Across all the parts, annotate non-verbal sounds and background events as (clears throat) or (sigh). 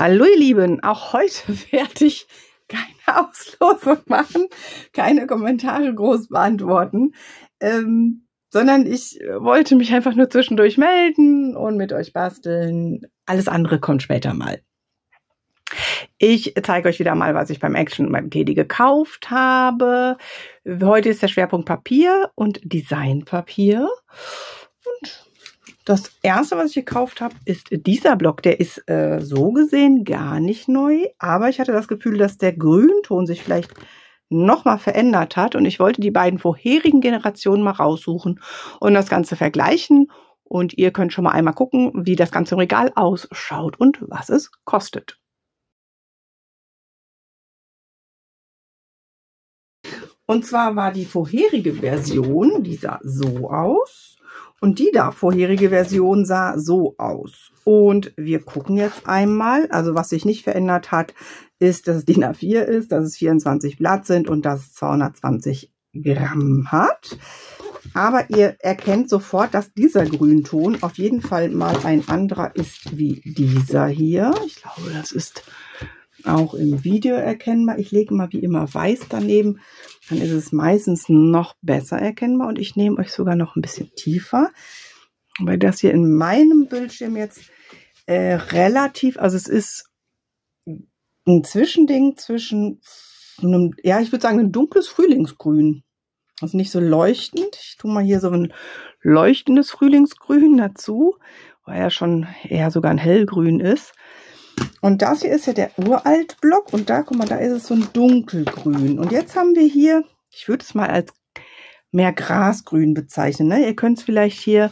Hallo ihr Lieben, auch heute (laughs) werde ich keine Auslosung machen, keine Kommentare groß beantworten, ähm, sondern ich wollte mich einfach nur zwischendurch melden und mit euch basteln. Alles andere kommt später mal. Ich zeige euch wieder mal, was ich beim Action und beim Teddy gekauft habe. Heute ist der Schwerpunkt Papier und Designpapier. Und das erste, was ich gekauft habe, ist dieser Block. Der ist äh, so gesehen gar nicht neu, aber ich hatte das Gefühl, dass der Grünton sich vielleicht nochmal verändert hat und ich wollte die beiden vorherigen Generationen mal raussuchen und das Ganze vergleichen und ihr könnt schon mal einmal gucken, wie das ganze Regal ausschaut und was es kostet. Und zwar war die vorherige Version, die sah so aus. Und die da vorherige Version sah so aus. Und wir gucken jetzt einmal, also was sich nicht verändert hat, ist, dass es DIN A4 ist, dass es 24 Blatt sind und dass es 220 Gramm hat. Aber ihr erkennt sofort, dass dieser Grünton auf jeden Fall mal ein anderer ist wie dieser hier. Ich glaube, das ist auch im Video erkennbar. Ich lege mal wie immer weiß daneben, dann ist es meistens noch besser erkennbar und ich nehme euch sogar noch ein bisschen tiefer, weil das hier in meinem Bildschirm jetzt äh, relativ, also es ist ein Zwischending zwischen einem, ja, ich würde sagen, ein dunkles Frühlingsgrün. Also nicht so leuchtend. Ich tue mal hier so ein leuchtendes Frühlingsgrün dazu, weil er schon eher sogar ein hellgrün ist. Und das hier ist ja der Uraltblock und da, guck mal, da ist es so ein dunkelgrün. Und jetzt haben wir hier, ich würde es mal als mehr Grasgrün bezeichnen. Ne? Ihr könnt es vielleicht hier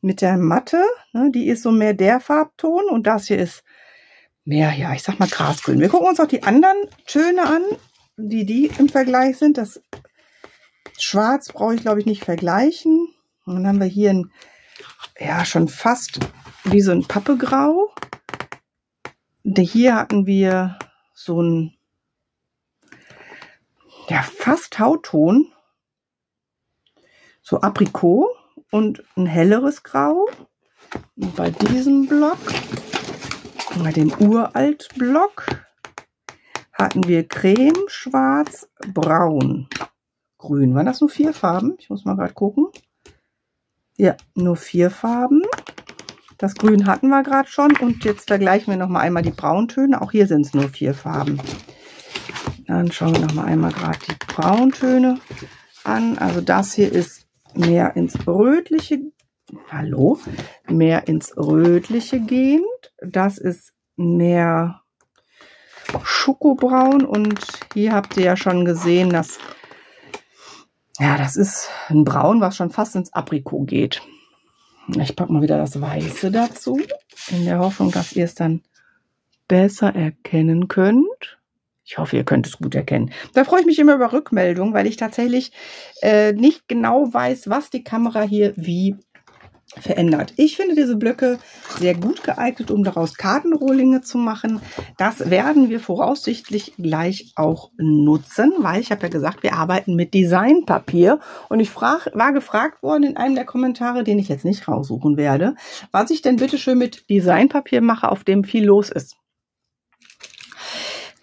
mit der Matte, ne? die ist so mehr der Farbton und das hier ist mehr, ja, ich sag mal Grasgrün. Wir gucken uns auch die anderen Töne an, die die im Vergleich sind. Das Schwarz brauche ich, glaube ich, nicht vergleichen. Und dann haben wir hier ein, ja, schon fast wie so ein Pappegrau. Hier hatten wir so ein ja, fast Hautton, so Aprikot und ein helleres Grau. Und bei diesem Block, bei dem Uralt-Block, hatten wir Creme, Schwarz, Braun, Grün. Waren das nur vier Farben? Ich muss mal gerade gucken. Ja, nur vier Farben. Das Grün hatten wir gerade schon und jetzt vergleichen wir noch mal einmal die Brauntöne. Auch hier sind es nur vier Farben. Dann schauen wir noch mal einmal gerade die Brauntöne an. Also das hier ist mehr ins Rötliche, hallo, mehr ins Rötliche gehend. Das ist mehr Schokobraun und hier habt ihr ja schon gesehen, dass ja, das ist ein Braun, was schon fast ins Aprikot geht. Ich packe mal wieder das Weiße dazu, in der Hoffnung, dass ihr es dann besser erkennen könnt. Ich hoffe, ihr könnt es gut erkennen. Da freue ich mich immer über Rückmeldungen, weil ich tatsächlich äh, nicht genau weiß, was die Kamera hier wie verändert. Ich finde diese Blöcke sehr gut geeignet, um daraus Kartenrohlinge zu machen. Das werden wir voraussichtlich gleich auch nutzen, weil ich habe ja gesagt, wir arbeiten mit Designpapier und ich frag, war gefragt worden in einem der Kommentare, den ich jetzt nicht raussuchen werde, was ich denn bitte schön mit Designpapier mache, auf dem viel los ist.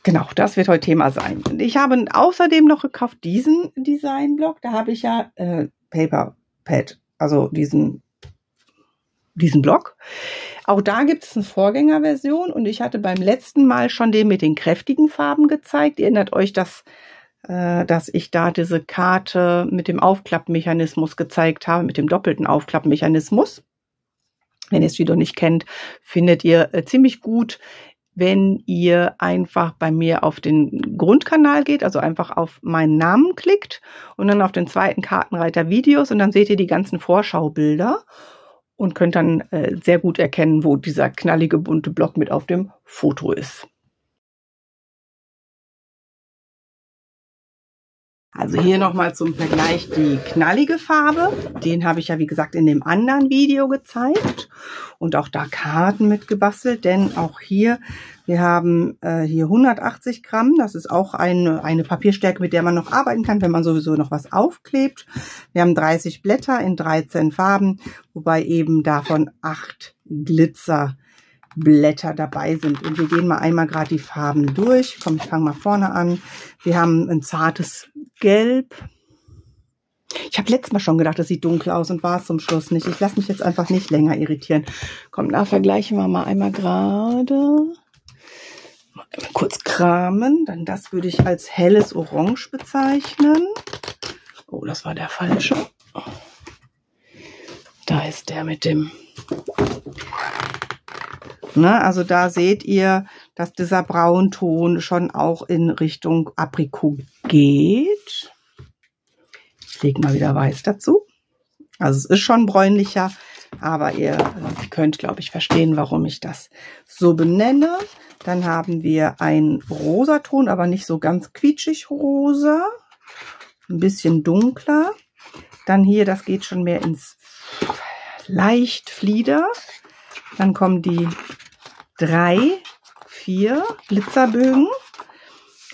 Genau, das wird heute Thema sein. Und ich habe außerdem noch gekauft diesen Designblock. Da habe ich ja äh, Paper also diesen diesen Blog. Auch da gibt es eine Vorgängerversion und ich hatte beim letzten Mal schon den mit den kräftigen Farben gezeigt. Ihr erinnert euch, dass, äh, dass ich da diese Karte mit dem Aufklappmechanismus gezeigt habe, mit dem doppelten Aufklappmechanismus. Wenn ihr es wieder nicht kennt, findet ihr äh, ziemlich gut, wenn ihr einfach bei mir auf den Grundkanal geht, also einfach auf meinen Namen klickt und dann auf den zweiten Kartenreiter Videos und dann seht ihr die ganzen Vorschaubilder und könnt dann äh, sehr gut erkennen, wo dieser knallige bunte Block mit auf dem Foto ist. Also hier nochmal zum Vergleich die knallige Farbe. Den habe ich ja wie gesagt in dem anderen Video gezeigt und auch da Karten mitgebastelt, denn auch hier, wir haben äh, hier 180 Gramm. Das ist auch eine, eine Papierstärke, mit der man noch arbeiten kann, wenn man sowieso noch was aufklebt. Wir haben 30 Blätter in 13 Farben, wobei eben davon 8 Glitzer Blätter dabei sind. Und wir gehen mal einmal gerade die Farben durch. Komm, ich fange mal vorne an. Wir haben ein zartes Gelb. Ich habe letztes Mal schon gedacht, das sieht dunkel aus und war es zum Schluss nicht. Ich lasse mich jetzt einfach nicht länger irritieren. Komm, da vergleichen wir mal einmal gerade. Kurz kramen. Dann das würde ich als helles Orange bezeichnen. Oh, das war der falsche. Da ist der mit dem Ne? Also da seht ihr, dass dieser Braunton schon auch in Richtung Aprikot geht. Ich lege mal wieder weiß dazu. Also es ist schon bräunlicher, aber ihr könnt, glaube ich, verstehen, warum ich das so benenne. Dann haben wir einen Rosaton, aber nicht so ganz quietschig rosa. Ein bisschen dunkler. Dann hier, das geht schon mehr ins leicht Flieder. Dann kommen die drei, vier Glitzerbögen.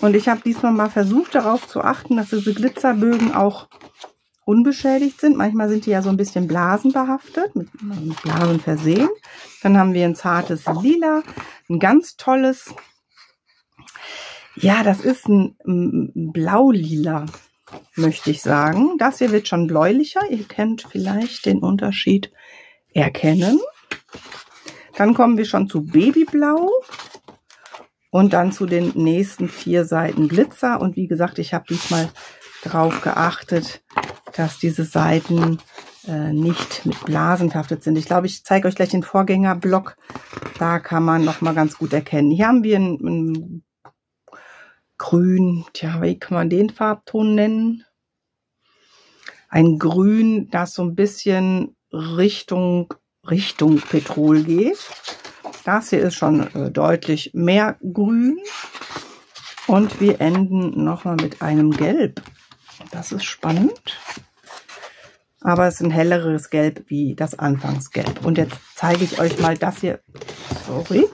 Und ich habe diesmal mal versucht darauf zu achten, dass diese Glitzerbögen auch unbeschädigt sind. Manchmal sind die ja so ein bisschen blasenbehaftet, mit, mit Blasen versehen. Dann haben wir ein zartes Lila, ein ganz tolles, ja, das ist ein, ein Blau-Lila, möchte ich sagen. Das hier wird schon bläulicher. Ihr könnt vielleicht den Unterschied erkennen. Dann kommen wir schon zu Babyblau und dann zu den nächsten vier Seiten Glitzer. Und wie gesagt, ich habe diesmal darauf geachtet, dass diese Seiten äh, nicht mit Blasen verhaftet sind. Ich glaube, ich zeige euch gleich den Vorgängerblock. Da kann man noch mal ganz gut erkennen. Hier haben wir ein, ein Grün, tja, wie kann man den Farbton nennen? Ein Grün, das so ein bisschen Richtung Richtung Petrol geht. Das hier ist schon äh, deutlich mehr grün. Und wir enden nochmal mit einem Gelb. Das ist spannend. Aber es ist ein helleres Gelb wie das Anfangsgelb. Und jetzt zeige ich euch mal das hier. Sorry.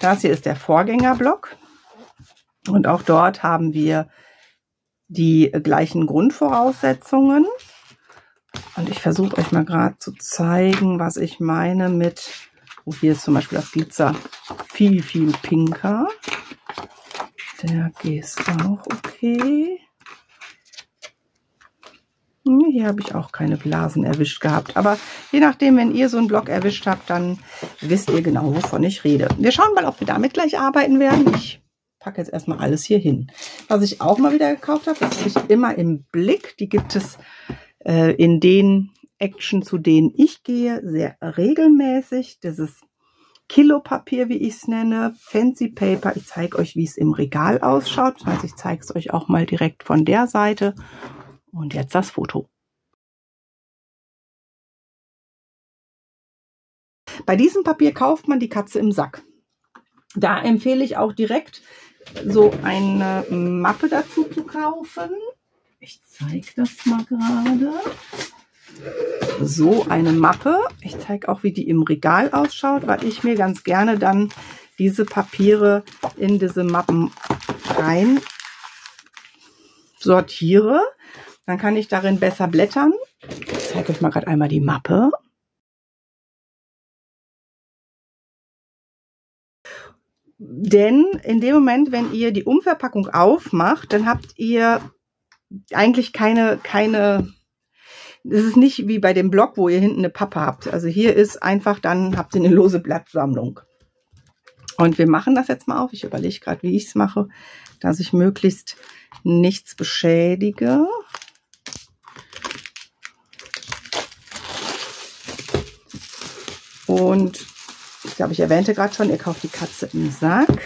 Das hier ist der Vorgängerblock. Und auch dort haben wir die gleichen Grundvoraussetzungen. Und ich versuche euch mal gerade zu zeigen, was ich meine mit, oh, hier ist zum Beispiel das Glitzer viel, viel pinker. Der ist auch okay. Hm, hier habe ich auch keine Blasen erwischt gehabt. Aber je nachdem, wenn ihr so einen Block erwischt habt, dann wisst ihr genau, wovon ich rede. Wir schauen mal, ob wir damit gleich arbeiten werden. Ich packe jetzt erstmal alles hier hin. Was ich auch mal wieder gekauft habe, das habe ich immer im Blick. Die gibt es äh, in den Action, zu denen ich gehe, sehr regelmäßig. Das ist Kilopapier, wie ich es nenne, Fancy Paper. Ich zeige euch, wie es im Regal ausschaut. Das heißt, ich zeige es euch auch mal direkt von der Seite. Und jetzt das Foto. Bei diesem Papier kauft man die Katze im Sack. Da empfehle ich auch direkt so eine Mappe dazu zu kaufen. Ich zeige das mal gerade. So eine Mappe. Ich zeige auch, wie die im Regal ausschaut, weil ich mir ganz gerne dann diese Papiere in diese Mappen rein sortiere. Dann kann ich darin besser blättern. Ich zeige euch mal gerade einmal die Mappe. Denn in dem Moment, wenn ihr die Umverpackung aufmacht, dann habt ihr eigentlich keine, keine, es ist nicht wie bei dem Block, wo ihr hinten eine Pappe habt. Also hier ist einfach, dann habt ihr eine lose Blattsammlung. Und wir machen das jetzt mal auf. Ich überlege gerade, wie ich es mache, dass ich möglichst nichts beschädige. Und ich glaube, ich erwähnte gerade schon, ihr kauft die Katze im Sack.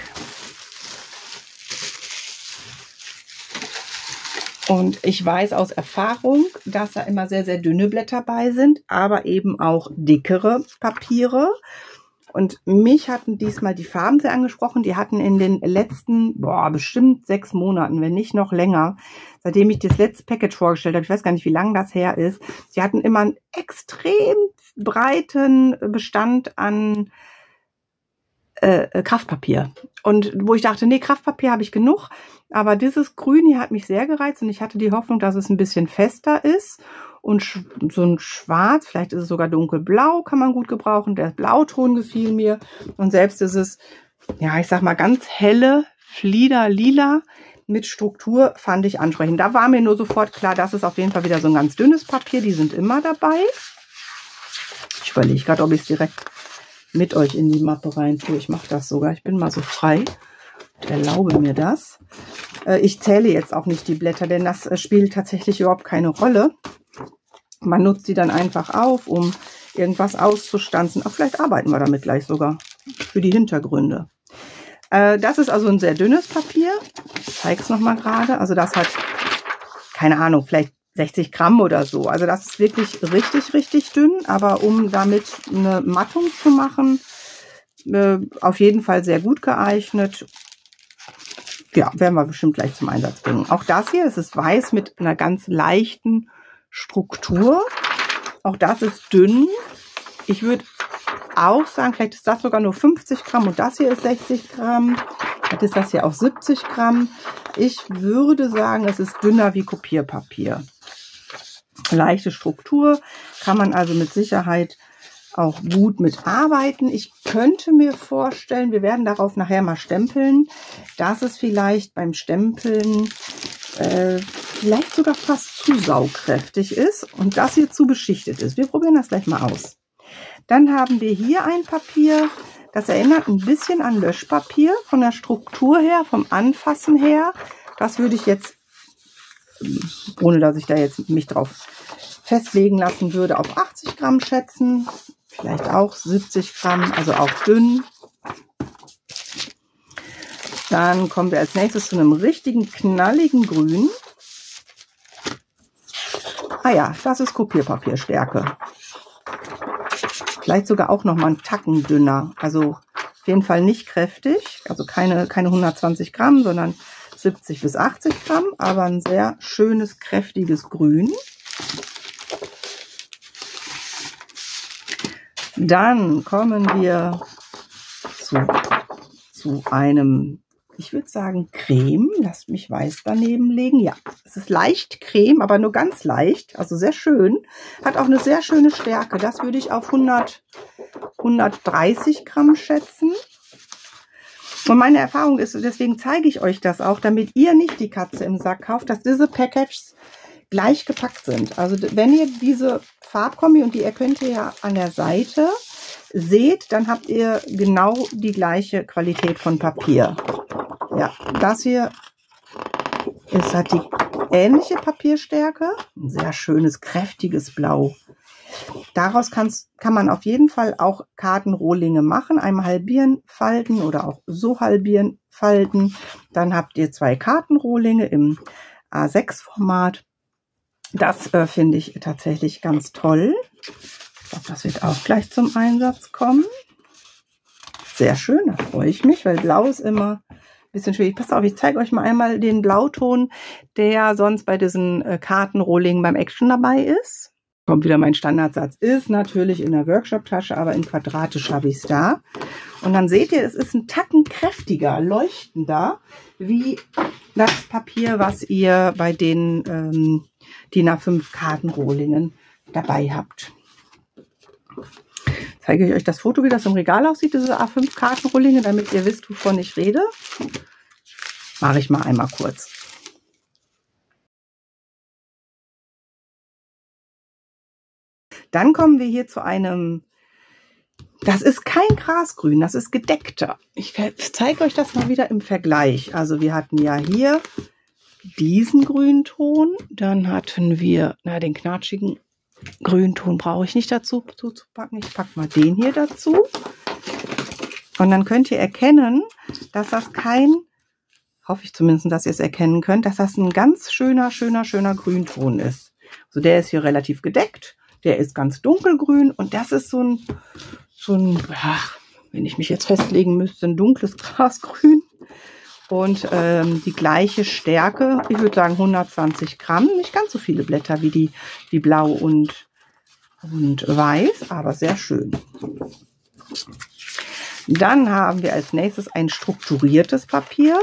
Und ich weiß aus Erfahrung, dass da immer sehr, sehr dünne Blätter bei sind, aber eben auch dickere Papiere. Und mich hatten diesmal die Farben sehr angesprochen. Die hatten in den letzten, boah, bestimmt sechs Monaten, wenn nicht noch länger, seitdem ich das letzte Package vorgestellt habe, ich weiß gar nicht, wie lange das her ist, sie hatten immer einen extrem breiten Bestand an äh, Kraftpapier. Und wo ich dachte, nee, Kraftpapier habe ich genug. Aber dieses Grün hier hat mich sehr gereizt und ich hatte die Hoffnung, dass es ein bisschen fester ist. und so ein Schwarz, vielleicht ist es sogar dunkelblau, kann man gut gebrauchen. Der Blauton gefiel mir und selbst ist es, ja, ich sag mal ganz helle Flieder-Lila mit Struktur fand ich ansprechend. Da war mir nur sofort klar, das ist auf jeden Fall wieder so ein ganz dünnes Papier. Die sind immer dabei. Ich überlege gerade, ob ich es direkt mit euch in die Mappe rein tue. Ich mache das sogar. Ich bin mal so frei erlaube mir das. Äh, ich zähle jetzt auch nicht die Blätter, denn das äh, spielt tatsächlich überhaupt keine Rolle. Man nutzt die dann einfach auf, um irgendwas auszustanzen. Auch vielleicht arbeiten wir damit gleich sogar für die Hintergründe. Äh, das ist also ein sehr dünnes Papier. Ich zeige es nochmal gerade. Also das hat, keine Ahnung, vielleicht 60 Gramm oder so. Also das ist wirklich richtig, richtig dünn. Aber um damit eine Mattung zu machen, auf jeden Fall sehr gut geeignet. Ja, werden wir bestimmt gleich zum Einsatz bringen. Auch das hier, es ist weiß mit einer ganz leichten Struktur. Auch das ist dünn. Ich würde auch sagen, vielleicht ist das sogar nur 50 Gramm und das hier ist 60 Gramm. Vielleicht ist das hier auch 70 Gramm. Ich würde sagen, es ist dünner wie Kopierpapier. Leichte Struktur kann man also mit Sicherheit auch gut mitarbeiten. Ich könnte mir vorstellen, wir werden darauf nachher mal stempeln, dass es vielleicht beim Stempeln äh, vielleicht sogar fast zu saugkräftig ist und das hier zu beschichtet ist. Wir probieren das gleich mal aus. Dann haben wir hier ein Papier, das erinnert ein bisschen an Löschpapier von der Struktur her, vom Anfassen her. Das würde ich jetzt, ohne dass ich da jetzt mich drauf festlegen lassen würde, auf 80 Gramm schätzen. Vielleicht auch 70 Gramm, also auch dünn. Dann kommen wir als nächstes zu einem richtigen knalligen Grün. Ah ja, das ist Kopierpapierstärke. Vielleicht sogar auch noch mal einen Tacken dünner. Also auf jeden Fall nicht kräftig. Also keine, keine 120 Gramm, sondern 70 bis 80 Gramm. Aber ein sehr schönes, kräftiges Grün. Dann kommen wir zu, zu einem ich würde sagen Creme. Lasst mich weiß daneben legen. Ja, es ist leicht Creme, aber nur ganz leicht. Also sehr schön. Hat auch eine sehr schöne Stärke. Das würde ich auf 100, 130 Gramm schätzen. Und meine Erfahrung ist, deswegen zeige ich euch das auch, damit ihr nicht die Katze im Sack kauft, dass diese Packages gleich gepackt sind. Also wenn ihr diese Farbkombi und die erkennt ihr ja an der Seite seht, dann habt ihr genau die gleiche Qualität von Papier. Ja, das hier ist, hat die ähnliche Papierstärke. Ein sehr schönes, kräftiges Blau. Daraus kann's, kann man auf jeden Fall auch Kartenrohlinge machen. Einmal halbieren, falten oder auch so halbieren, falten. Dann habt ihr zwei Kartenrohlinge im A6-Format. Das äh, finde ich tatsächlich ganz toll. Ich glaube, das wird auch gleich zum Einsatz kommen. Sehr schön, da freue ich mich, weil Blau ist immer bisschen schwierig. Passt auf, ich zeige euch mal einmal den Blauton, der sonst bei diesen äh, Kartenrohlingen beim Action dabei ist. Kommt wieder mein Standardsatz. Ist natürlich in der Workshop-Tasche, aber in quadratisch habe ich es da. Und dann seht ihr, es ist ein Tacken kräftiger, leuchtender, wie das Papier, was ihr bei den ähm, DIN A5 Kartenrohlingen dabei habt zeige ich euch das Foto, wie das im Regal aussieht, diese A5-Kartenrohlinge, damit ihr wisst, wovon ich rede. Mache ich mal einmal kurz. Dann kommen wir hier zu einem, das ist kein Grasgrün, das ist gedeckter. Ich zeige euch das mal wieder im Vergleich. Also wir hatten ja hier diesen Grünton, dann hatten wir na, den knatschigen Grünton brauche ich nicht dazu zu packen. Ich packe mal den hier dazu. Und dann könnt ihr erkennen, dass das kein, hoffe ich zumindest, dass ihr es erkennen könnt, dass das ein ganz schöner, schöner, schöner Grünton ist. Also der ist hier relativ gedeckt. Der ist ganz dunkelgrün und das ist so ein, so ein, ach, wenn ich mich jetzt festlegen müsste, ein dunkles (laughs) Grasgrün und ähm, die gleiche Stärke, ich würde sagen 120 Gramm, nicht ganz so viele Blätter wie die wie blau und, und weiß, aber sehr schön. Dann haben wir als nächstes ein strukturiertes Papier.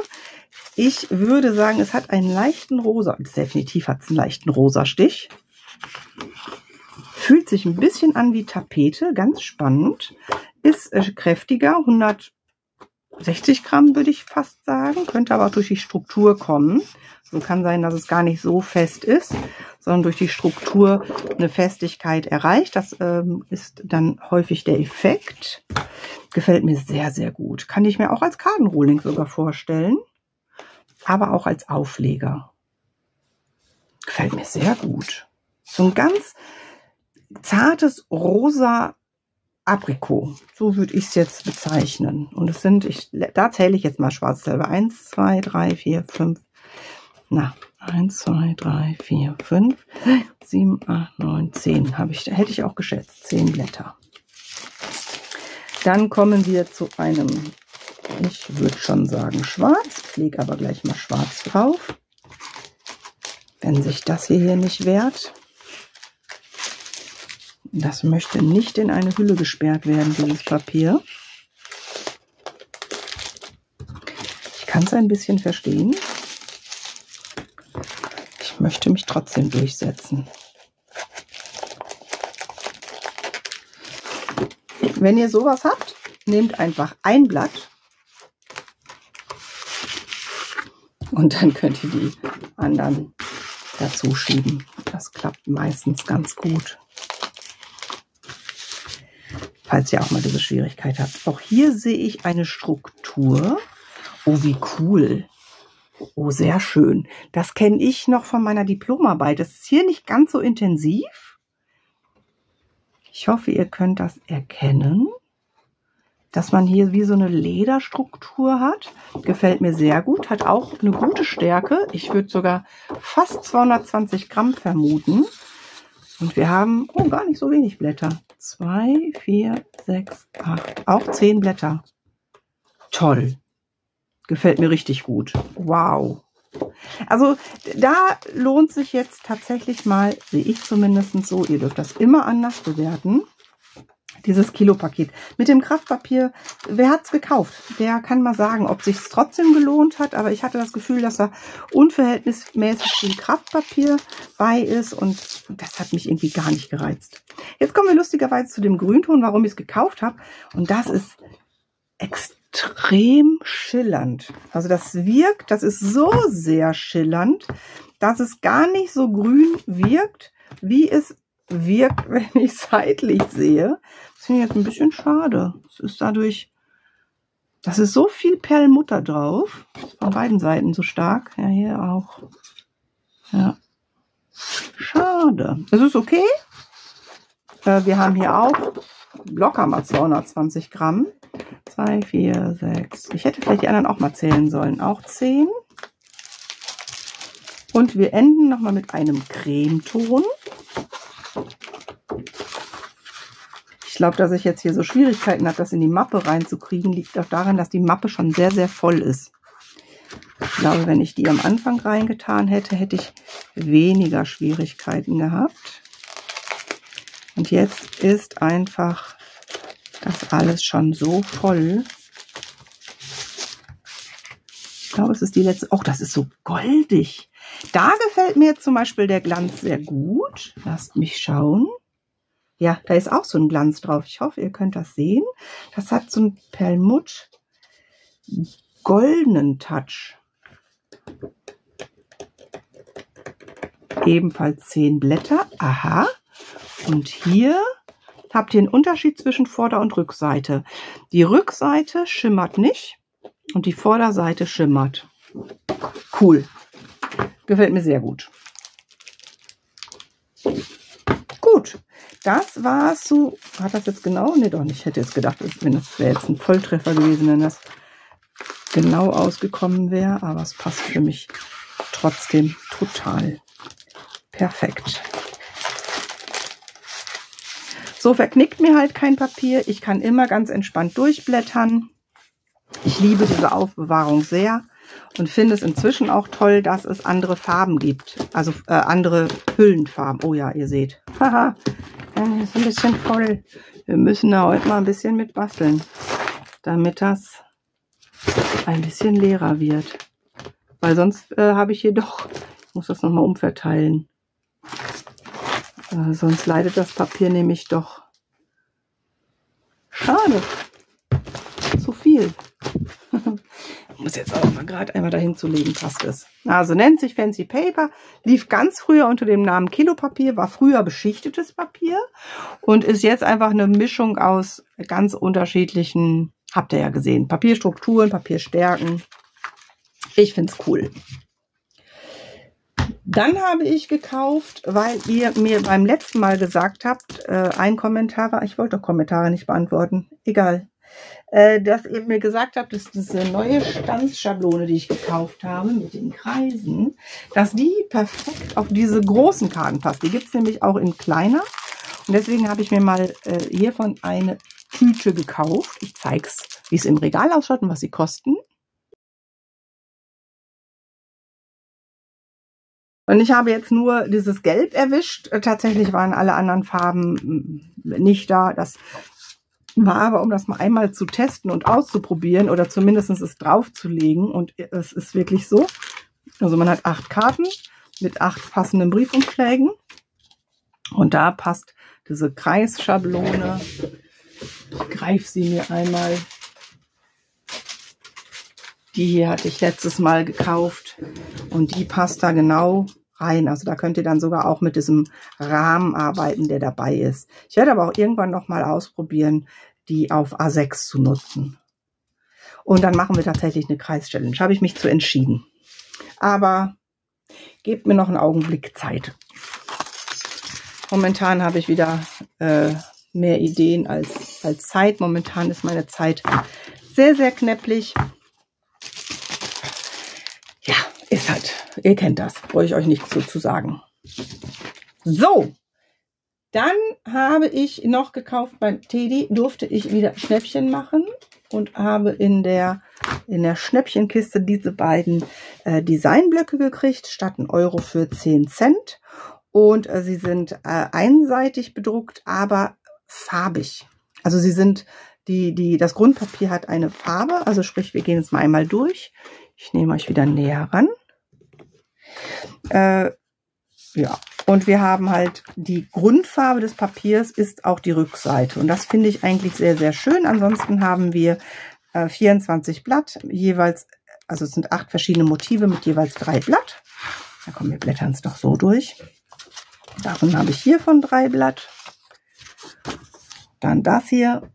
Ich würde sagen, es hat einen leichten rosa, definitiv hat es einen leichten rosa Stich. Fühlt sich ein bisschen an wie Tapete, ganz spannend. Ist äh, kräftiger, 160 Gramm würde ich fast sagen. Könnte aber auch durch die Struktur kommen. So kann sein, dass es gar nicht so fest ist, sondern durch die Struktur eine Festigkeit erreicht. Das ähm, ist dann häufig der Effekt. Gefällt mir sehr, sehr gut. Kann ich mir auch als Kartenrohling sogar vorstellen. Aber auch als Aufleger. Gefällt mir sehr gut. So ein ganz zartes rosa Aprikot. So würde ich es jetzt bezeichnen. Und es sind, ich, da zähle ich jetzt mal schwarz selber. Eins, zwei, drei, vier, fünf. Na, eins, zwei, drei, vier, fünf, sieben, acht, neun, zehn. Habe ich, hätte ich auch geschätzt. Zehn Blätter. Dann kommen wir zu einem, ich würde schon sagen schwarz. Lege aber gleich mal schwarz drauf. Wenn sich das hier nicht wehrt. Das möchte nicht in eine Hülle gesperrt werden, dieses Papier. Ich kann es ein bisschen verstehen. Ich möchte mich trotzdem durchsetzen. Wenn ihr sowas habt, nehmt einfach ein Blatt und dann könnt ihr die anderen dazu schieben. Das klappt meistens ganz gut falls ihr auch mal diese Schwierigkeit habt. Auch hier sehe ich eine Struktur. Oh, wie cool. Oh, sehr schön. Das kenne ich noch von meiner Diplomarbeit. Das ist hier nicht ganz so intensiv. Ich hoffe, ihr könnt das erkennen, dass man hier wie so eine Lederstruktur hat. Gefällt mir sehr gut. Hat auch eine gute Stärke. Ich würde sogar fast 220 Gramm vermuten. Und wir haben, oh, gar nicht so wenig Blätter zwei, vier, sechs, acht. Auch zehn Blätter. Toll. Gefällt mir richtig gut. Wow. Also da lohnt sich jetzt tatsächlich mal, sehe ich zumindest so, ihr dürft das immer anders bewerten, dieses Kilopaket. Mit dem Kraftpapier, wer hat es gekauft? Der kann mal sagen, ob sich trotzdem gelohnt hat. Aber ich hatte das Gefühl, dass da unverhältnismäßig viel Kraftpapier bei ist. Und das hat mich irgendwie gar nicht gereizt. Jetzt kommen wir lustigerweise zu dem Grünton, warum ich es gekauft habe. Und das ist extrem schillernd. Also das wirkt, das ist so sehr schillernd, dass es gar nicht so grün wirkt, wie es wirkt, (laughs) wenn ich seitlich sehe. Das finde ich jetzt ein bisschen schade. Es ist dadurch, das ist so viel Perlmutter drauf. Von beiden Seiten so stark. Ja, hier auch. Ja. Schade. Es ist okay. Äh, wir haben hier auch locker mal 220 Gramm. 2, 4, 6. Ich hätte vielleicht die anderen auch mal zählen sollen. Auch 10. Und wir enden nochmal mit einem Cremeton. Ich glaube, dass ich jetzt hier so Schwierigkeiten habe, das in die Mappe reinzukriegen, liegt auch daran, dass die Mappe schon sehr, sehr voll ist. Ich glaube, wenn ich die am Anfang reingetan hätte, hätte ich weniger Schwierigkeiten gehabt. Und jetzt ist einfach das alles schon so voll. Ich glaube, es ist die letzte. Oh, das ist so goldig. Da gefällt mir zum Beispiel der Glanz sehr gut. Lasst mich schauen. Ja, da ist auch so ein Glanz drauf. Ich hoffe, ihr könnt das sehen. Das hat so einen Perlmutt goldenen Touch. Ebenfalls zehn Blätter. Aha. Und hier habt ihr einen Unterschied zwischen Vorder- und Rückseite. Die Rückseite schimmert nicht und die Vorderseite schimmert. Cool. Gefällt mir sehr gut. Gut, das war so. Hat das jetzt genau? Ne, doch nicht. Ich hätte jetzt gedacht, wenn das wäre jetzt ein Volltreffer gewesen, wenn das genau ausgekommen wäre. Aber es passt für mich trotzdem total perfekt. So verknickt mir halt kein Papier. Ich kann immer ganz entspannt durchblättern. Ich liebe diese Aufbewahrung sehr und finde es inzwischen auch toll, dass es andere Farben gibt. Also äh, andere Hüllenfarben. Oh ja, ihr seht. (laughs) Haha, ist ein bisschen voll. Wir müssen da heute mal ein bisschen mit basteln, damit das ein bisschen leerer wird. Weil sonst äh, habe ich hier doch, ich muss das nochmal umverteilen. Äh, sonst leidet das Papier nämlich doch. Schade. Zu viel. Muss jetzt auch mal gerade einmal dahin zu legen, passt es. Also nennt sich Fancy Paper, lief ganz früher unter dem Namen Kilopapier, war früher beschichtetes Papier und ist jetzt einfach eine Mischung aus ganz unterschiedlichen, habt ihr ja gesehen, Papierstrukturen, Papierstärken. Ich finde es cool. Dann habe ich gekauft, weil ihr mir beim letzten Mal gesagt habt, äh, ein Kommentar, ich wollte doch Kommentare nicht beantworten, egal, äh, dass ihr mir gesagt habt, dass diese neue Stanzschablone, die ich gekauft habe mit den Kreisen, dass die perfekt auf diese großen Karten passt. Die gibt es nämlich auch in kleiner. Und deswegen habe ich mir mal äh, hiervon eine Tüte gekauft. Ich zeige es, wie es im Regal ausschaut und was sie kosten. Und ich habe jetzt nur dieses Gelb erwischt. Tatsächlich waren alle anderen Farben hm, nicht da. Das war aber, um das mal einmal zu testen und auszuprobieren oder zumindest es draufzulegen. Und es ist wirklich so. Also man hat acht Karten mit acht passenden Briefumschlägen. Und da passt diese Kreisschablone. Ich greife sie mir einmal. Die hier hatte ich letztes Mal gekauft. Und die passt da genau rein. Also da könnt ihr dann sogar auch mit diesem Rahmen arbeiten, der dabei ist. Ich werde aber auch irgendwann nochmal ausprobieren, die auf A6 zu nutzen. Und dann machen wir tatsächlich eine Kreischallenge. Habe ich mich zu entschieden. Aber gebt mir noch einen Augenblick Zeit. Momentan habe ich wieder äh, mehr Ideen als, als Zeit. Momentan ist meine Zeit sehr, sehr knäpplich. Ja, ist halt, ihr kennt das. Brauche ich euch nichts so zu sagen. So, dann habe ich noch gekauft bei Teddy, durfte ich wieder Schnäppchen machen und habe in der, in der Schnäppchenkiste diese beiden äh, Designblöcke gekriegt, statt ein Euro für 10 Cent. Und äh, sie sind äh, einseitig bedruckt, aber farbig. Also sie sind, die, die, das Grundpapier hat eine Farbe, also sprich, wir gehen jetzt mal einmal durch. Ich nehme euch wieder näher ran. Äh, ja, und wir haben halt die Grundfarbe des Papiers ist auch die Rückseite. Und das finde ich eigentlich sehr, sehr schön. Ansonsten haben wir äh, 24 Blatt, jeweils, also es sind acht verschiedene Motive mit jeweils drei Blatt. Da kommen wir blättern es doch so durch. Davon habe ich hier von drei Blatt. Dann das hier.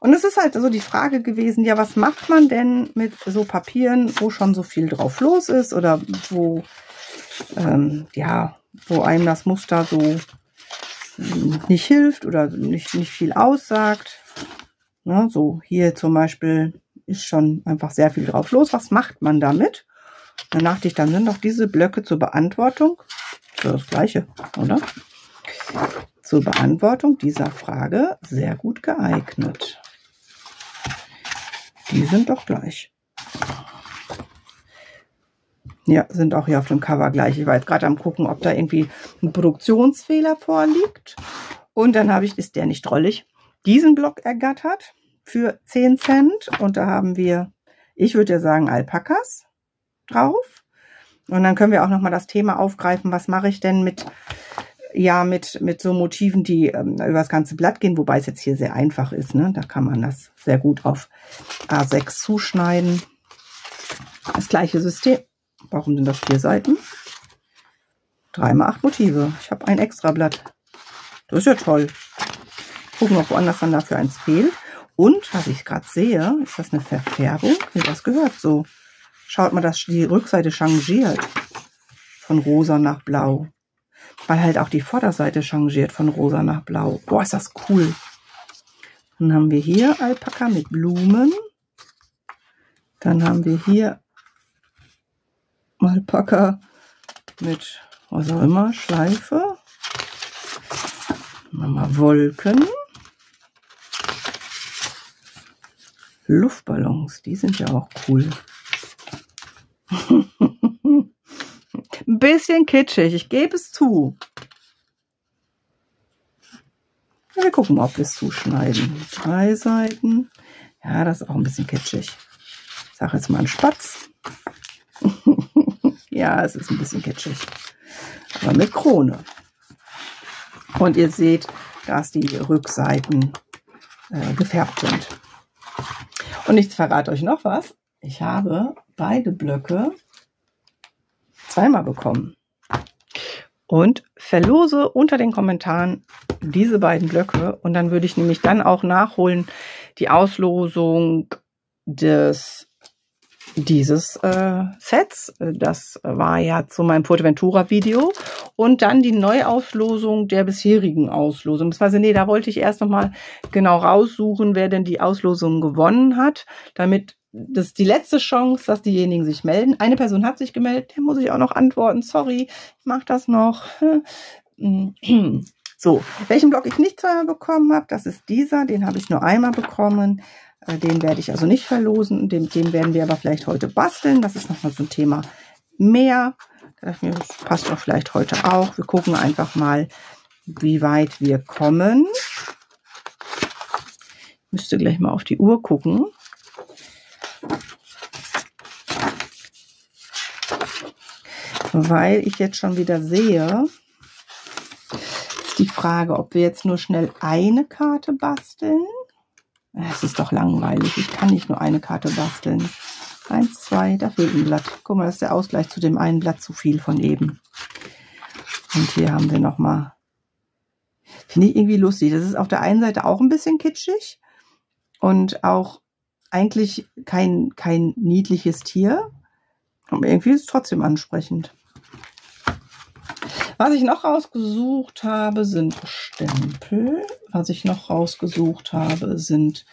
Und es ist halt so die Frage gewesen, ja, was macht man denn mit so Papieren, wo schon so viel drauf los ist oder wo, ähm, ja, wo einem das Muster so nicht hilft oder nicht, nicht viel aussagt. Ja, so hier zum Beispiel ist schon einfach sehr viel drauf los. Was macht man damit? Dann dachte ich, dann sind doch diese Blöcke zur Beantwortung, so das gleiche, oder? Zur Beantwortung dieser Frage sehr gut geeignet. Die sind doch gleich. Ja, sind auch hier auf dem Cover gleich. Ich war jetzt gerade am gucken, ob da irgendwie ein Produktionsfehler vorliegt. Und dann habe ich, ist der nicht drollig, diesen Block ergattert für 10 Cent. Und da haben wir, ich würde ja sagen, Alpakas drauf. Und dann können wir auch nochmal das Thema aufgreifen, was mache ich denn mit, ja, mit, mit so Motiven, die ähm, über das ganze Blatt gehen, wobei es jetzt hier sehr einfach ist. Ne? Da kann man das sehr gut auf A6 zuschneiden. Das gleiche System. Warum sind das vier Seiten? Drei mal acht Motive. Ich habe ein extra Blatt. Das ist ja toll. Gucken, ob woanders dann dafür eins fehlt. Und, was ich gerade sehe, ist das eine Verfärbung? Nee, das gehört so. Schaut mal, dass die Rückseite changiert. Von rosa nach blau. Weil halt auch die Vorderseite changiert von rosa nach blau. Boah, ist das cool. Dann haben wir hier Alpaka mit Blumen. Dann haben wir hier Alpaka mit was auch immer, Schleife. Mal Wolken. Luftballons, die sind ja auch cool. Ein (laughs) bisschen kitschig, ich gebe es zu. Ja, wir gucken mal, ob wir es zuschneiden. Drei Seiten. Ja, das ist auch ein bisschen kitschig. Ich sage jetzt mal ein Spatz. (laughs) Ja, es ist ein bisschen kitschig. Aber mit Krone. Und ihr seht, dass die Rückseiten äh, gefärbt sind. Und ich verrate euch noch was. Ich habe beide Blöcke zweimal bekommen. Und verlose unter den Kommentaren diese beiden Blöcke. Und dann würde ich nämlich dann auch nachholen die Auslosung des dieses äh, Sets. Das war ja zu meinem Fuerteventura-Video. Und dann die Neuauslosung der bisherigen Auslosung. Beziehungsweise, nee, da wollte ich erst nochmal genau raussuchen, wer denn die Auslosung gewonnen hat, damit das ist die letzte Chance, dass diejenigen sich melden. Eine Person hat sich gemeldet, der muss ich auch noch antworten. Sorry, ich mache das noch. (clears throat) So, welchen Block ich nicht zweimal bekommen habe, das ist dieser. Den habe ich nur einmal bekommen. Äh, den werde ich also nicht verlosen. Den, den werden wir aber vielleicht heute basteln. Das ist nochmal so ein Thema mehr. Das passt doch vielleicht heute auch. Wir gucken einfach mal, wie weit wir kommen. Ich müsste gleich mal auf die Uhr gucken. Weil ich jetzt schon wieder sehe, ist die Frage, ob wir jetzt nur schnell eine Karte basteln es ist doch langweilig. Ich kann nicht nur eine Karte basteln. Eins, zwei, da fehlt ein Blatt. Guck mal, das ist der Ausgleich zu dem einen Blatt zu viel von eben. Und hier haben wir nochmal. Finde ich irgendwie lustig. Das ist auf der einen Seite auch ein bisschen kitschig und auch eigentlich kein, kein niedliches Tier. Aber irgendwie ist es trotzdem ansprechend. Was ich noch rausgesucht habe, sind Stempel. Was ich noch rausgesucht habe, sind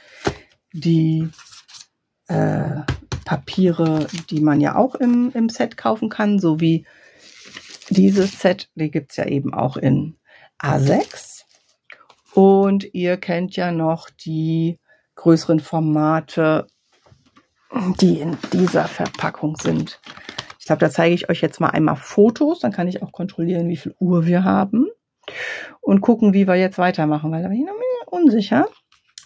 die äh, Papiere, die man ja auch im, im Set kaufen kann, so wie dieses Set, die gibt es ja eben auch in A6. Und ihr kennt ja noch die größeren Formate, die in dieser Verpackung sind. Ich glaube, da zeige ich euch jetzt mal einmal Fotos, dann kann ich auch kontrollieren, wie viel Uhr wir haben und gucken, wie wir jetzt weitermachen, weil da bin ich noch unsicher,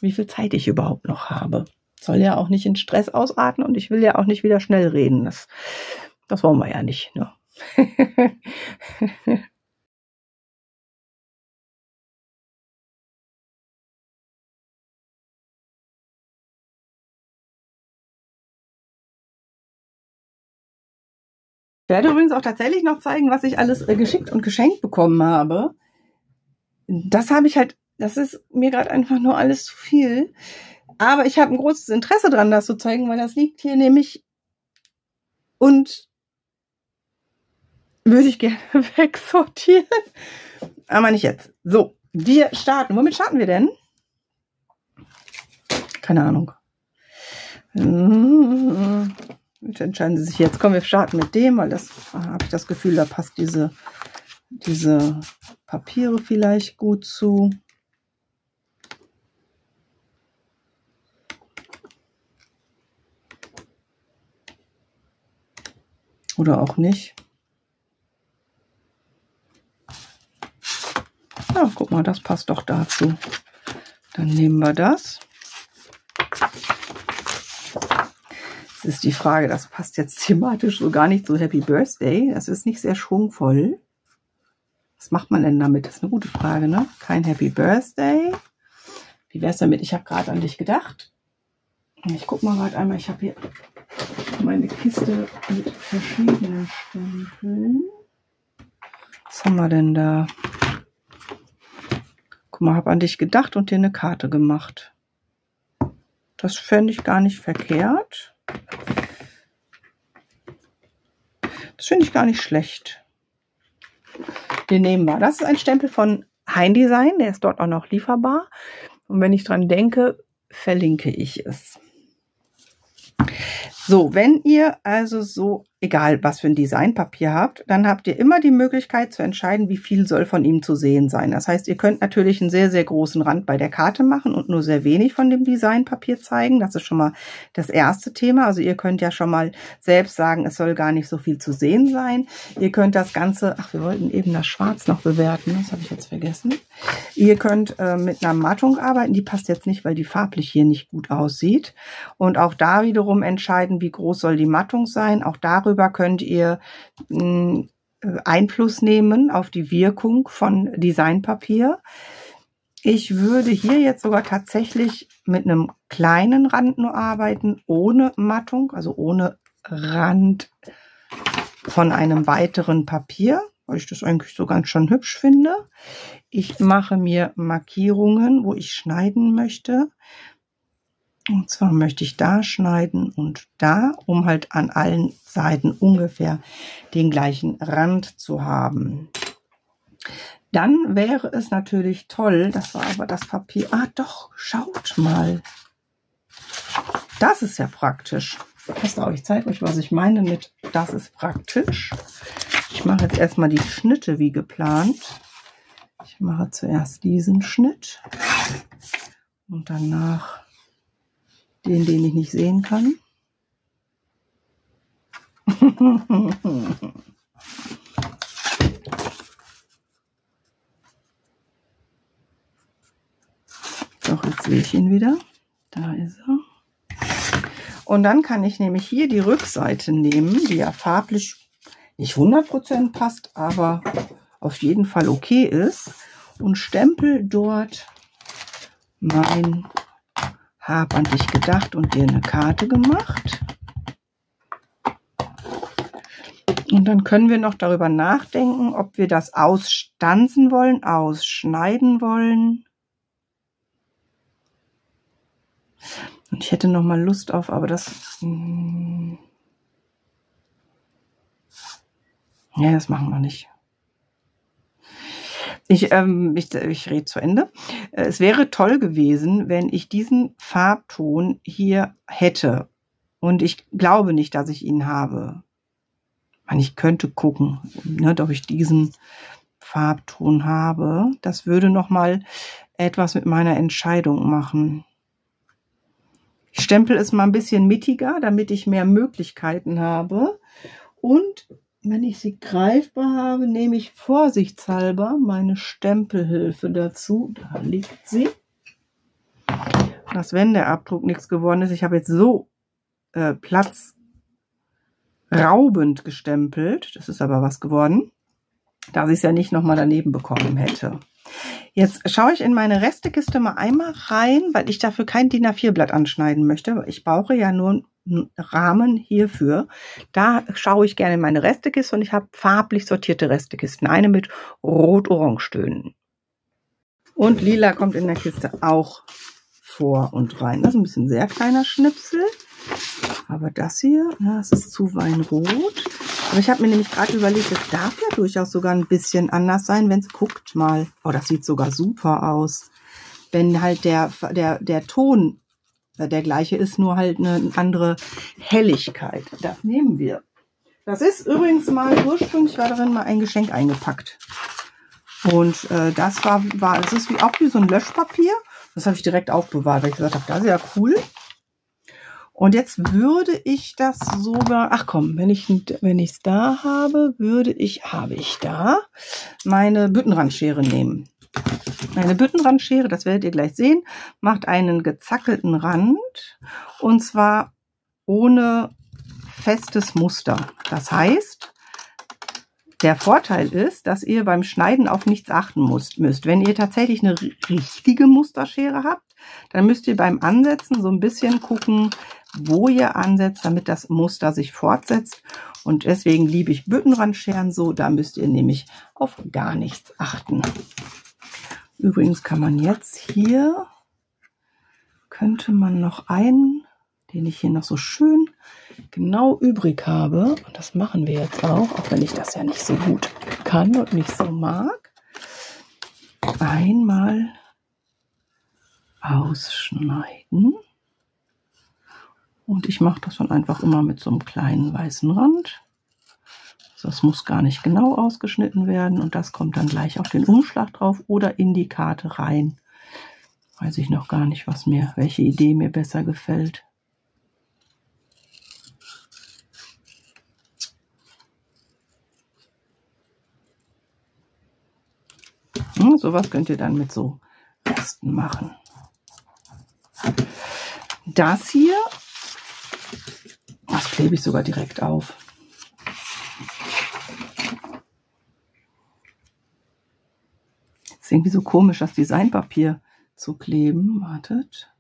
wie viel Zeit ich überhaupt noch habe. Soll ja auch nicht in Stress ausarten und ich will ja auch nicht wieder schnell reden. Das, das wollen wir ja nicht. Ne? (laughs) Ich werde übrigens auch tatsächlich noch zeigen, was ich alles äh, geschickt und geschenkt bekommen habe. Das habe ich halt, das ist mir gerade einfach nur alles zu viel. Aber ich habe ein großes Interesse dran, das zu zeigen, weil das liegt hier nämlich und würde ich gerne (laughs) wegsortieren. Aber nicht jetzt. So, wir starten. Womit starten wir denn? Keine Ahnung. Jetzt entscheiden sie sich jetzt. Komm, wir starten mit dem, weil das habe ich das Gefühl, da passt diese, diese Papiere vielleicht gut zu. Oder auch nicht. Ja, guck mal, das passt doch dazu. Dann nehmen wir das. Jetzt ist die Frage, das passt jetzt (laughs) thematisch so gar nicht zu Happy Birthday. Das ist nicht sehr schwungvoll. Was macht man denn damit? Das ist eine gute Frage, ne? Kein Happy Birthday. Wie wäre es damit? Ich habe gerade an dich gedacht. Ich gucke mal gerade einmal. Ich habe hier meine Kiste mit verschiedenen Stempeln. Was haben wir denn da? Guck mal, habe an dich gedacht und dir eine Karte gemacht. Das fände ich gar nicht verkehrt. Das finde ich gar nicht schlecht. Den nehmen wir. Das ist ein Stempel von Hein Design. Der ist dort auch noch lieferbar. Und wenn ich dran denke, verlinke ich es. So, wenn ihr also so, egal was für ein Designpapier habt, dann habt ihr immer die Möglichkeit zu entscheiden, wie viel soll von ihm zu sehen sein. Das heißt, ihr könnt natürlich einen sehr, sehr großen Rand bei der Karte machen und nur sehr wenig von dem Designpapier zeigen. Das ist schon mal das erste Thema. Also ihr könnt ja schon mal selbst sagen, es soll gar nicht so viel zu sehen sein. Ihr könnt das Ganze, ach, wir wollten eben das Schwarz noch bewerten, das habe ich jetzt vergessen. Ihr könnt äh, mit einer Mattung arbeiten, die passt jetzt nicht, weil die farblich hier nicht gut aussieht. Und auch da wiederum entscheiden, wie groß soll die Mattung sein. Auch darüber könnt ihr hm, Einfluss nehmen auf die Wirkung von Designpapier. Ich würde hier jetzt sogar tatsächlich mit einem kleinen Rand nur arbeiten, ohne Mattung, also ohne Rand von einem weiteren Papier, weil ich das eigentlich so ganz schon hübsch finde. Ich mache mir Markierungen, wo ich schneiden möchte. Und zwar möchte ich da schneiden und da, um halt an allen Seiten ungefähr den gleichen Rand zu haben. Dann wäre es natürlich toll, das war aber das Papier. Ah doch, schaut mal. Das ist ja praktisch. Ich zeige euch, was ich meine mit das ist praktisch. Ich mache jetzt erstmal die Schnitte wie geplant. Ich mache zuerst diesen Schnitt und danach den, den ich nicht sehen kann. (laughs) Doch, jetzt sehe ich ihn wieder. Da ist er. Und dann kann ich nämlich hier die Rückseite nehmen, die ja farblich nicht 100% passt, aber auf jeden Fall okay ist. Und stempel dort mein hab an dich gedacht und dir eine Karte gemacht. Und dann können wir noch darüber nachdenken, ob wir das ausstanzen wollen, ausschneiden wollen. Und ich hätte noch mal Lust auf, aber das... Hm, ja, das machen wir nicht. Ich, ähm, ich, ich rede zu Ende. Es wäre toll gewesen, wenn ich diesen Farbton hier hätte. Und ich glaube nicht, dass ich ihn habe. Ich könnte gucken, ne, ob ich diesen Farbton habe. Das würde noch mal etwas mit meiner Entscheidung machen. Ich stempel es mal ein bisschen mittiger, damit ich mehr Möglichkeiten habe. Und wenn ich sie greifbar habe, nehme ich vorsichtshalber meine Stempelhilfe dazu. Da liegt sie. Dass wenn der Abdruck nichts geworden ist, ich habe jetzt so äh, platzraubend gestempelt. Das ist aber was geworden. Da ich es ja nicht nochmal daneben bekommen hätte. Jetzt schaue ich in meine Restekiste mal einmal rein, weil ich dafür kein DIN A4-Blatt anschneiden möchte. Ich brauche ja nur einen Rahmen hierfür. Da schaue ich gerne in meine Restekiste und ich habe farblich sortierte Restekisten. Eine mit rot-orange-Tönen. Und lila kommt in der Kiste auch vor und rein. Das ist ein bisschen sehr kleiner Schnipsel. Aber das hier, das ist zu Weinrot. Aber ich habe mir nämlich gerade überlegt, es darf ja durchaus sogar ein bisschen anders sein, wenn es guckt mal. Oh, das sieht sogar super aus. Wenn halt der, der, der Ton äh, der gleiche ist, nur halt eine andere Helligkeit. Das nehmen wir. Das ist übrigens mal ursprünglich war darin mal ein Geschenk eingepackt. Und äh, das war, war, es ist wie, auch wie so ein Löschpapier. Das habe ich direkt aufbewahrt, weil ich gesagt habe, das ist ja cool. Und jetzt würde ich das sogar, ach komm, wenn ich wenn ich es da habe, würde ich, habe ich da, meine Büttenrandschere nehmen. Meine Büttenrandschere, das werdet ihr gleich sehen, macht einen gezackelten Rand und zwar ohne festes Muster. Das heißt, der Vorteil ist, dass ihr beim Schneiden auf nichts achten müsst. Wenn ihr tatsächlich eine richtige Musterschere habt, dann müsst ihr beim Ansetzen so ein bisschen gucken, wo ihr ansetzt, damit das Muster sich fortsetzt. Und deswegen liebe ich Büttenrandscheren so. Da müsst ihr nämlich auf gar nichts achten. Übrigens kann man jetzt hier, könnte man noch einen, den ich hier noch so schön genau übrig habe, und das machen wir jetzt auch, auch wenn ich das ja nicht so gut kann und nicht so mag, einmal ausschneiden. Und ich mache das dann einfach immer mit so einem kleinen weißen Rand. Das muss gar nicht genau ausgeschnitten werden und das kommt dann gleich auf den Umschlag drauf oder in die Karte rein. Weiß ich noch gar nicht, was mir, welche Idee mir besser gefällt. Hm, sowas könnt ihr dann mit so Resten machen. Das hier klebe ich sogar direkt auf. Ist irgendwie so komisch, das Designpapier zu kleben. Wartet.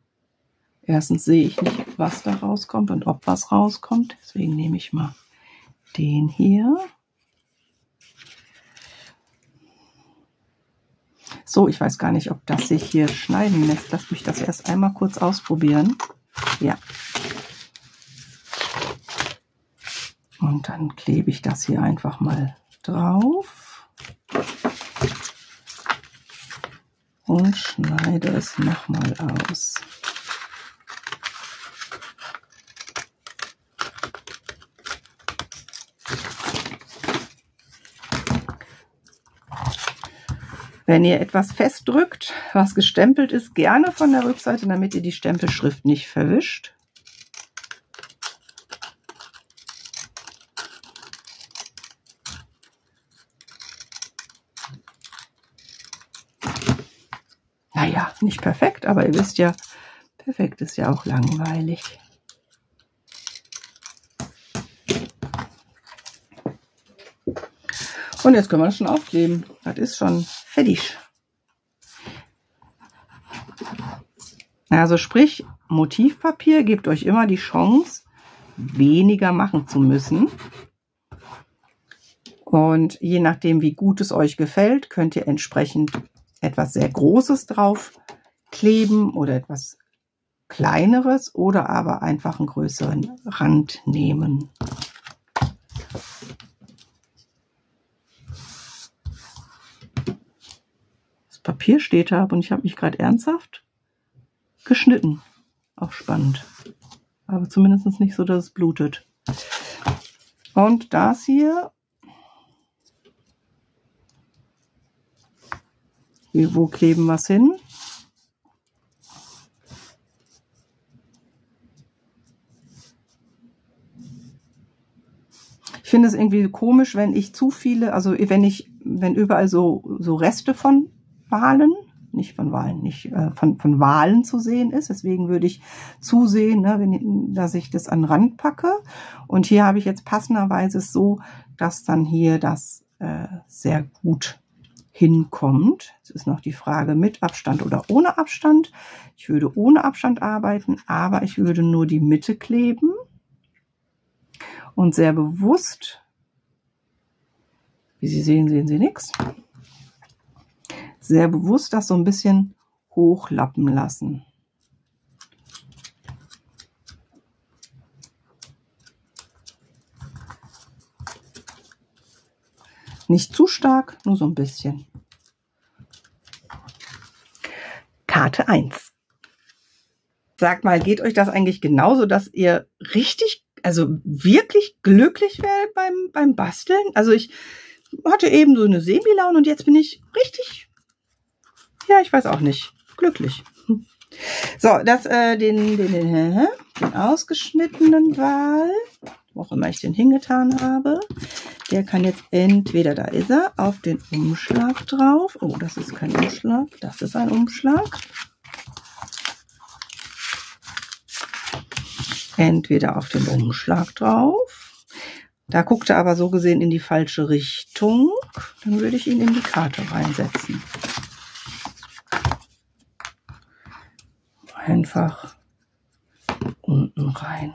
Erstens sehe ich nicht, was da rauskommt und ob was rauskommt. Deswegen nehme ich mal den hier. So, ich weiß gar nicht, ob das sich hier schneiden lässt. Lass mich das erst einmal kurz ausprobieren. Ja, Und dann klebe ich das hier einfach mal drauf. Und schneide es nochmal aus. Wenn ihr etwas festdrückt, was gestempelt ist, gerne von der Rückseite, damit ihr die Stempelschrift nicht verwischt. Naja, nicht perfekt, aber ihr wisst ja, perfekt ist ja auch langweilig. Und jetzt können wir das schon aufkleben. Das ist schon fertig. Also sprich, Motivpapier gebt euch immer die Chance, weniger machen zu müssen. Und je nachdem, wie gut es euch gefällt, könnt ihr entsprechend etwas sehr Großes drauf kleben oder etwas Kleineres oder aber einfach einen größeren Rand nehmen. Papier steht da und ich habe mich gerade ernsthaft geschnitten. Auch spannend. Aber zumindest nicht so, dass es blutet. Und das hier. Wo kleben wir es hin? Finde es irgendwie komisch, wenn ich zu viele, also wenn ich, wenn überall so, so Reste von Wahlen, nicht von Wahlen, nicht äh, von, von Wahlen zu sehen ist. Deswegen würde ich zusehen, ne, wenn, dass ich das an den Rand packe. Und hier habe ich jetzt passenderweise so, dass dann hier das äh, sehr gut hinkommt. Jetzt ist noch die Frage mit Abstand oder ohne Abstand. Ich würde ohne Abstand arbeiten, aber ich würde nur die Mitte kleben und sehr bewusst, wie Sie sehen, sehen Sie nichts, sehr bewusst das so ein bisschen hochlappen lassen. Nicht zu stark, nur so ein bisschen. Karte 1. Sagt mal, geht euch das eigentlich genauso, dass ihr richtig, also wirklich glücklich werdet beim, beim Basteln? Also ich hatte eben so eine Semilaune und jetzt bin ich richtig ja, ich weiß auch nicht. Glücklich. So, das, äh, den, den, den, den ausgeschnittenen Wal, wo auch immer ich den hingetan habe, der kann jetzt entweder, da ist er, auf den Umschlag drauf. Oh, das ist kein Umschlag, das ist ein Umschlag. Entweder auf den Umschlag drauf. Da guckt er aber so gesehen in die falsche Richtung. Dann würde ich ihn in die Karte reinsetzen. einfach unten rein.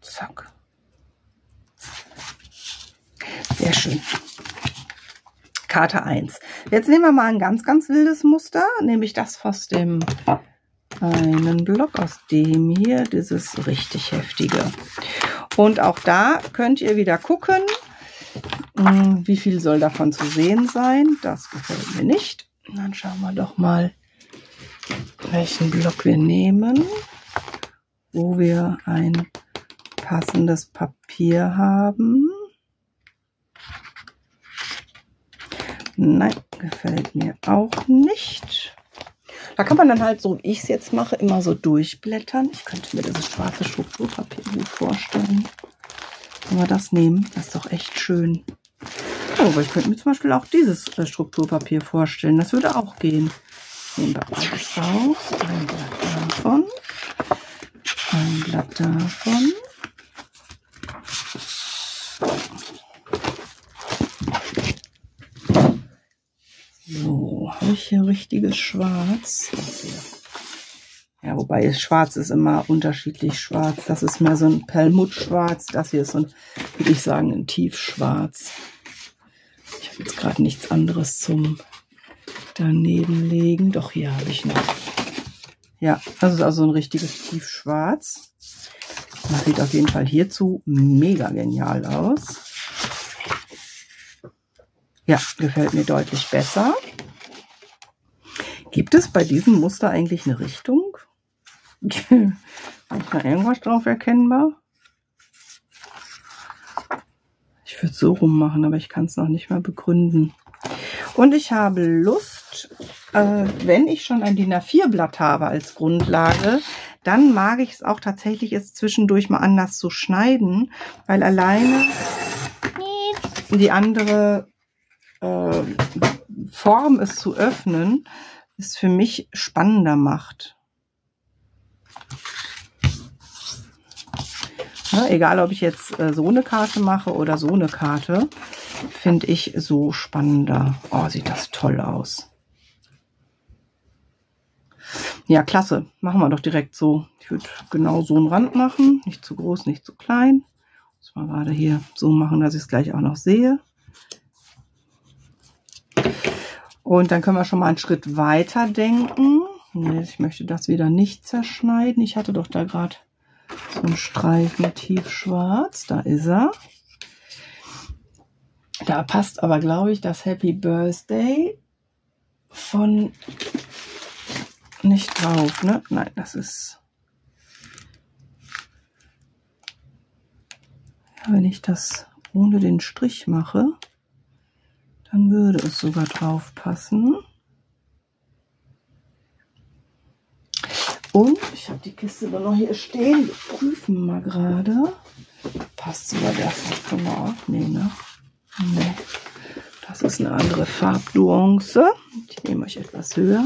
Zack. Sehr schön. Karte 1. Jetzt nehmen wir mal ein ganz, ganz wildes Muster, nämlich das aus dem einen Block aus dem hier, dieses richtig heftige. Und auch da könnt ihr wieder gucken, hm, wie viel soll davon zu sehen sein. Das gefällt mir nicht. Dann schauen wir doch mal, welchen Block wir nehmen, wo wir ein passendes Papier haben. Nein, gefällt mir auch nicht. Da kann man dann halt, so wie ich es jetzt mache, immer so durchblättern. Ich könnte mir dieses schwarze Strukturpapier gut vorstellen. Wenn wir das nehmen, das ist doch echt schön. Oh, aber ich könnte mir zum Beispiel auch dieses äh, Strukturpapier vorstellen. Das würde auch gehen. Nehmen wir alles raus. Ein Blatt davon. Ein Blatt davon. Hier richtiges Schwarz. Ja, wobei Schwarz ist immer unterschiedlich schwarz. Das ist mehr so ein Perlmutt-Schwarz. Das hier ist so ein, würde ich sagen, ein Tiefschwarz. Ich habe jetzt gerade nichts anderes zum daneben legen. Doch, hier habe ich noch. Ja, das ist also ein richtiges Tiefschwarz. Das sieht auf jeden Fall hierzu mega genial aus. Ja, gefällt mir deutlich besser. Gibt es bei diesem Muster eigentlich eine Richtung? (laughs) ist da irgendwas drauf erkennbar? Ich würde es so rummachen, aber ich kann es noch nicht mal begründen. Und ich habe Lust, äh, wenn ich schon ein DIN A4-Blatt habe als Grundlage, dann mag ich es auch tatsächlich jetzt zwischendurch mal anders zu schneiden, weil alleine die andere äh, Form es zu öffnen, es für mich spannender macht. Ja, egal, ob ich jetzt äh, so eine Karte mache oder so eine Karte, finde ich so spannender. Oh, sieht das toll aus. Ja, klasse. Machen wir doch direkt so. Ich würde genau so einen Rand machen. Nicht zu groß, nicht zu klein. Muss mal gerade hier so machen, dass ich es gleich auch noch sehe. Und dann können wir schon mal einen Schritt weiter denken. Ich möchte das wieder nicht zerschneiden. Ich hatte doch da gerade so einen Streifen tiefschwarz. Da ist er. Da passt aber, glaube ich, das Happy Birthday von nicht drauf, ne? Nein, das ist... Wenn ich das ohne den Strich mache, dann würde es sogar drauf passen. Und ich habe die Kiste dann noch hier stehen. Wir prüfen mal gerade. Passt sogar der auch? Nee, ne? Nee. Das ist eine andere Farbnuance. Ich nehme euch etwas höher.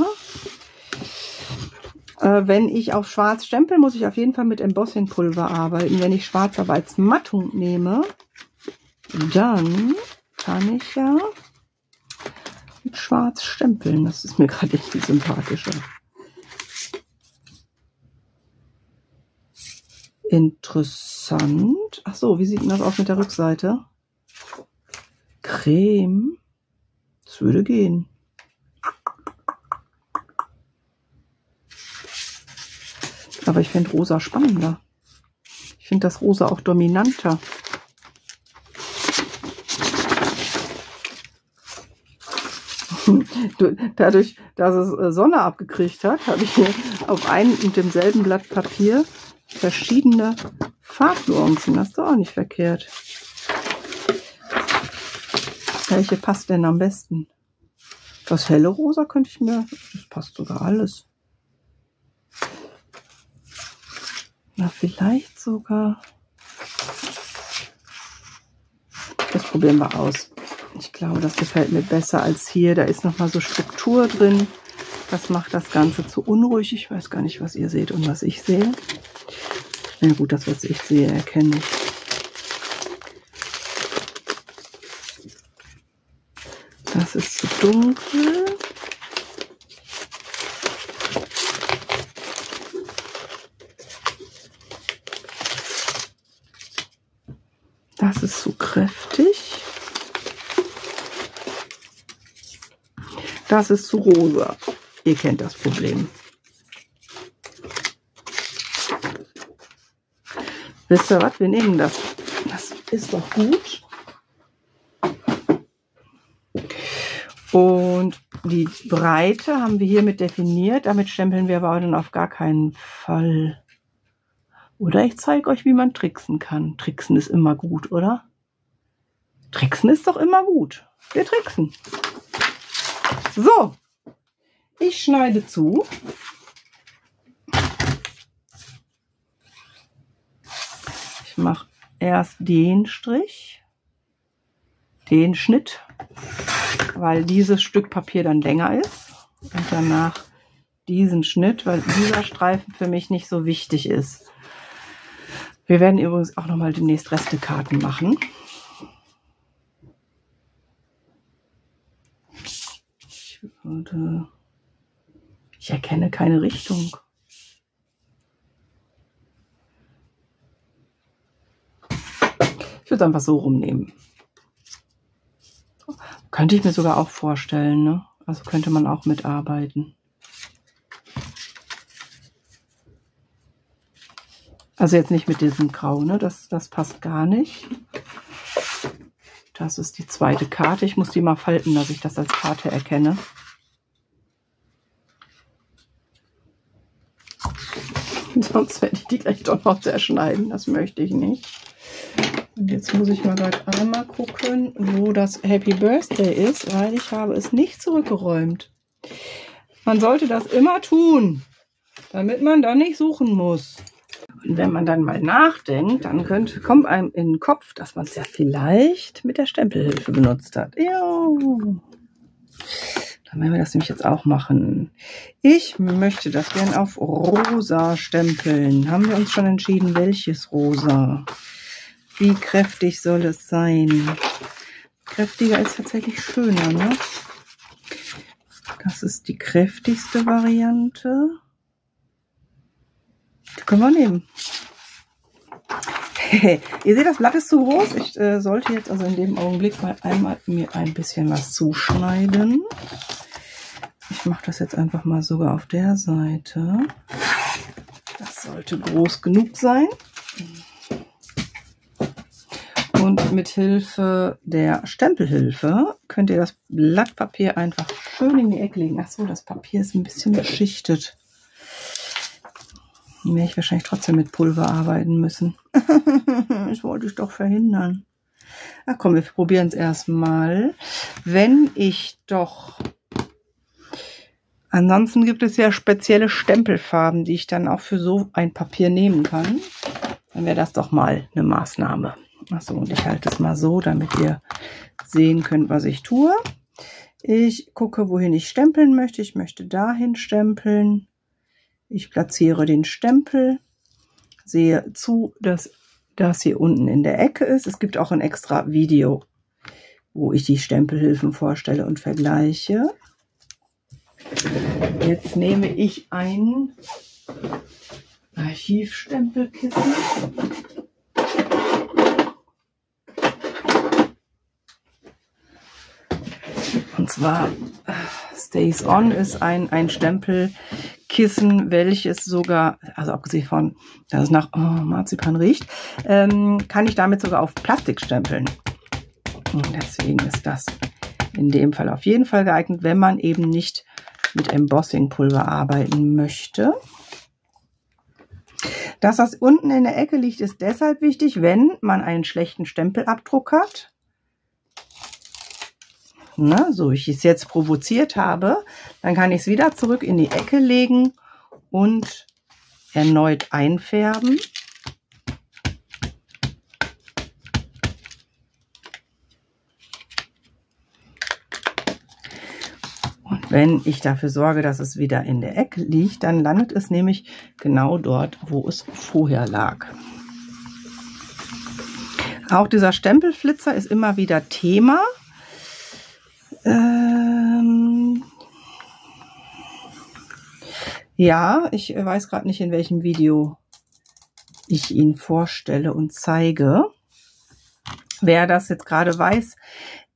Äh, wenn ich auf schwarz stempel, muss ich auf jeden Fall mit Embossingpulver arbeiten. Wenn ich schwarz aber als Mattung nehme, dann kann ich ja mit schwarz stempeln. Das ist mir gerade echt viel sympathischer. Interessant. Ach so, wie sieht denn das aus mit der Rückseite? Creme. Das würde gehen. Aber ich finde rosa spannender. Ich finde das rosa auch dominanter. Dadurch, dass es äh, Sonne abgekriegt hat, habe ich hier auf einem und demselben Blatt Papier verschiedene Farbnuancen. Das ist doch auch nicht verkehrt. Welche passt denn am besten? Das helle Rosa könnte ich mir, das passt sogar alles. Na, vielleicht sogar. Das probieren wir aus. Ich glaube, das gefällt mir besser als hier. Da ist noch mal so Struktur drin. Das macht das Ganze zu unruhig. Ich weiß gar nicht, was ihr seht und was ich sehe. Na ja, gut, das, was ich sehe, erkenne ich. Das ist zu dunkel. Das ist zu kräftig. Das ist zu rosa. Ihr kennt das Problem. Wisst ihr was? Wir nehmen das. Das ist doch gut. Und die Breite haben wir hiermit definiert. Damit stempeln wir aber dann auf gar keinen Fall. Oder ich zeige euch, wie man tricksen kann. Tricksen ist immer gut, oder? Tricksen ist doch immer gut. Wir tricksen. So, ich schneide zu. Ich mache erst den Strich, den Schnitt, weil dieses Stück Papier dann länger ist. Und danach diesen Schnitt, weil dieser Streifen für mich nicht so wichtig ist. Wir werden übrigens auch noch mal demnächst Restekarten machen. Und äh, ich erkenne keine Richtung. Ich würde es einfach so rumnehmen. Könnte ich mir sogar auch vorstellen, ne? Also könnte man auch mitarbeiten. Also jetzt nicht mit diesem Grau, ne? Das, das passt gar nicht. Das ist die zweite Karte. Ich muss die mal falten, dass ich das als Karte erkenne. (laughs) Sonst werde ich die gleich doch noch zerschneiden. Das möchte ich nicht. Und jetzt muss ich mal gleich einmal gucken, wo das Happy Birthday ist, weil ich habe es nicht zurückgeräumt. Man sollte das immer tun, damit man dann nicht suchen muss. Und wenn man dann mal nachdenkt, dann könnte, kommt einem in den Kopf, dass man es ja vielleicht mit der Stempelhilfe benutzt hat. Ja. Dann werden wir das nämlich jetzt auch machen. Ich möchte das gern auf rosa stempeln. Haben wir uns schon entschieden, welches rosa? Wie kräftig soll es sein? Kräftiger ist tatsächlich schöner, ne? Das ist die kräftigste Variante. Die können wir nehmen. (laughs) Ihr seht, das Blatt ist zu groß. Ich äh, sollte jetzt also in dem Augenblick mal einmal mir ein bisschen was zuschneiden. Ich mache das jetzt einfach mal sogar auf der Seite. Das sollte groß genug sein. Und mit Hilfe der Stempelhilfe könnt ihr das Blattpapier einfach schön in die Ecke legen. Ach so, das Papier ist ein bisschen beschichtet. Werde ich wahrscheinlich trotzdem mit Pulver arbeiten müssen. (laughs) das wollte ich doch verhindern. Ach komm, wir probieren es erstmal. Wenn ich doch... Ansonsten gibt es ja spezielle Stempelfarben, die ich dann auch für so ein Papier nehmen kann. Dann wäre das doch mal eine Maßnahme. Achso, und ich halte es mal so, damit ihr sehen könnt, was ich tue. Ich gucke, wohin ich stempeln möchte. Ich möchte dahin stempeln. Ich platziere den Stempel, sehe zu, dass das hier unten in der Ecke ist. Es gibt auch ein extra Video, wo ich die Stempelhilfen vorstelle und vergleiche. Jetzt nehme ich ein Archivstempelkissen. Und zwar Stays On ist ein, ein Stempel, Kissen, welches sogar, also abgesehen von, dass es nach oh, Marzipan riecht, ähm, kann ich damit sogar auf Plastik stempeln. Und deswegen ist das in dem Fall auf jeden Fall geeignet, wenn man eben nicht mit Embossing-Pulver arbeiten möchte. Dass das unten in der Ecke liegt, ist deshalb wichtig, wenn man einen schlechten Stempelabdruck hat. Ne, so ich es jetzt provoziert habe, dann kann ich es wieder zurück in die Ecke legen und erneut einfärben. Wenn ich dafür sorge, dass es wieder in der Ecke liegt, dann landet es nämlich genau dort, wo es vorher lag. Auch dieser Stempelflitzer ist immer wieder Thema. Ähm, ja, ich weiß gerade nicht, in welchem Video ich ihn vorstelle und zeige. Wer das jetzt gerade weiß,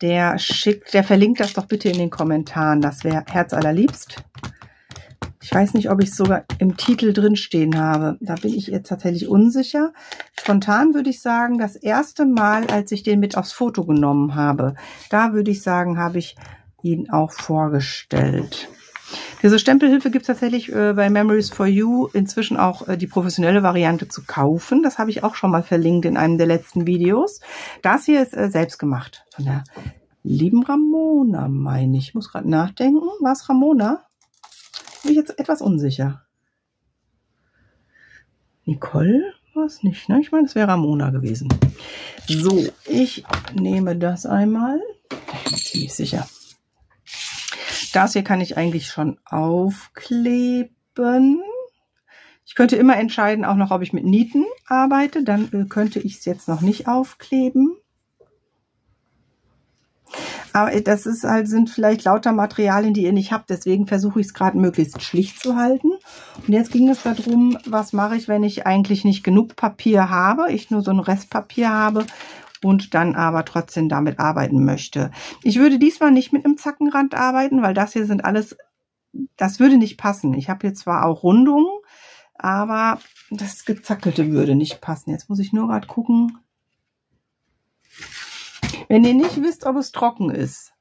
der schickt, der verlinkt das doch bitte in den Kommentaren. Das wäre herzallerliebst. Ich weiß nicht, ob ich es sogar im Titel drin stehen habe. Da bin ich jetzt tatsächlich unsicher. Spontan würde ich sagen, das erste Mal, als ich den mit aufs Foto genommen habe, da würde ich sagen, habe ich ihn auch vorgestellt. Diese Stempelhilfe gibt es tatsächlich äh, bei Memories for You inzwischen auch äh, die professionelle Variante zu kaufen. Das habe ich auch schon mal verlinkt in einem der letzten Videos. Das hier ist äh, selbst gemacht von der lieben Ramona, meine ich. Ich muss gerade nachdenken. War es Ramona? Bin ich jetzt etwas unsicher. Nicole war es nicht, ne? Ich meine, es wäre Ramona gewesen. So, ich nehme das einmal. Ich bin ziemlich sicher. Das hier kann ich eigentlich schon aufkleben. Ich könnte immer entscheiden, auch noch, ob ich mit Nieten arbeite. Dann äh, könnte ich es jetzt noch nicht aufkleben. Aber das ist halt, sind vielleicht lauter Materialien, die ihr nicht habt. Deswegen versuche ich es gerade möglichst schlicht zu halten. Und jetzt ging es darum, was mache ich, wenn ich eigentlich nicht genug Papier habe, ich nur so ein Restpapier habe und dann aber trotzdem damit arbeiten möchte. Ich würde diesmal nicht mit einem Zackenrand arbeiten, weil das hier sind alles, das würde nicht passen. Ich habe hier zwar auch Rundungen, aber das Gezackelte würde nicht passen. Jetzt muss ich nur gerade gucken. Wenn ihr nicht wisst, ob es trocken ist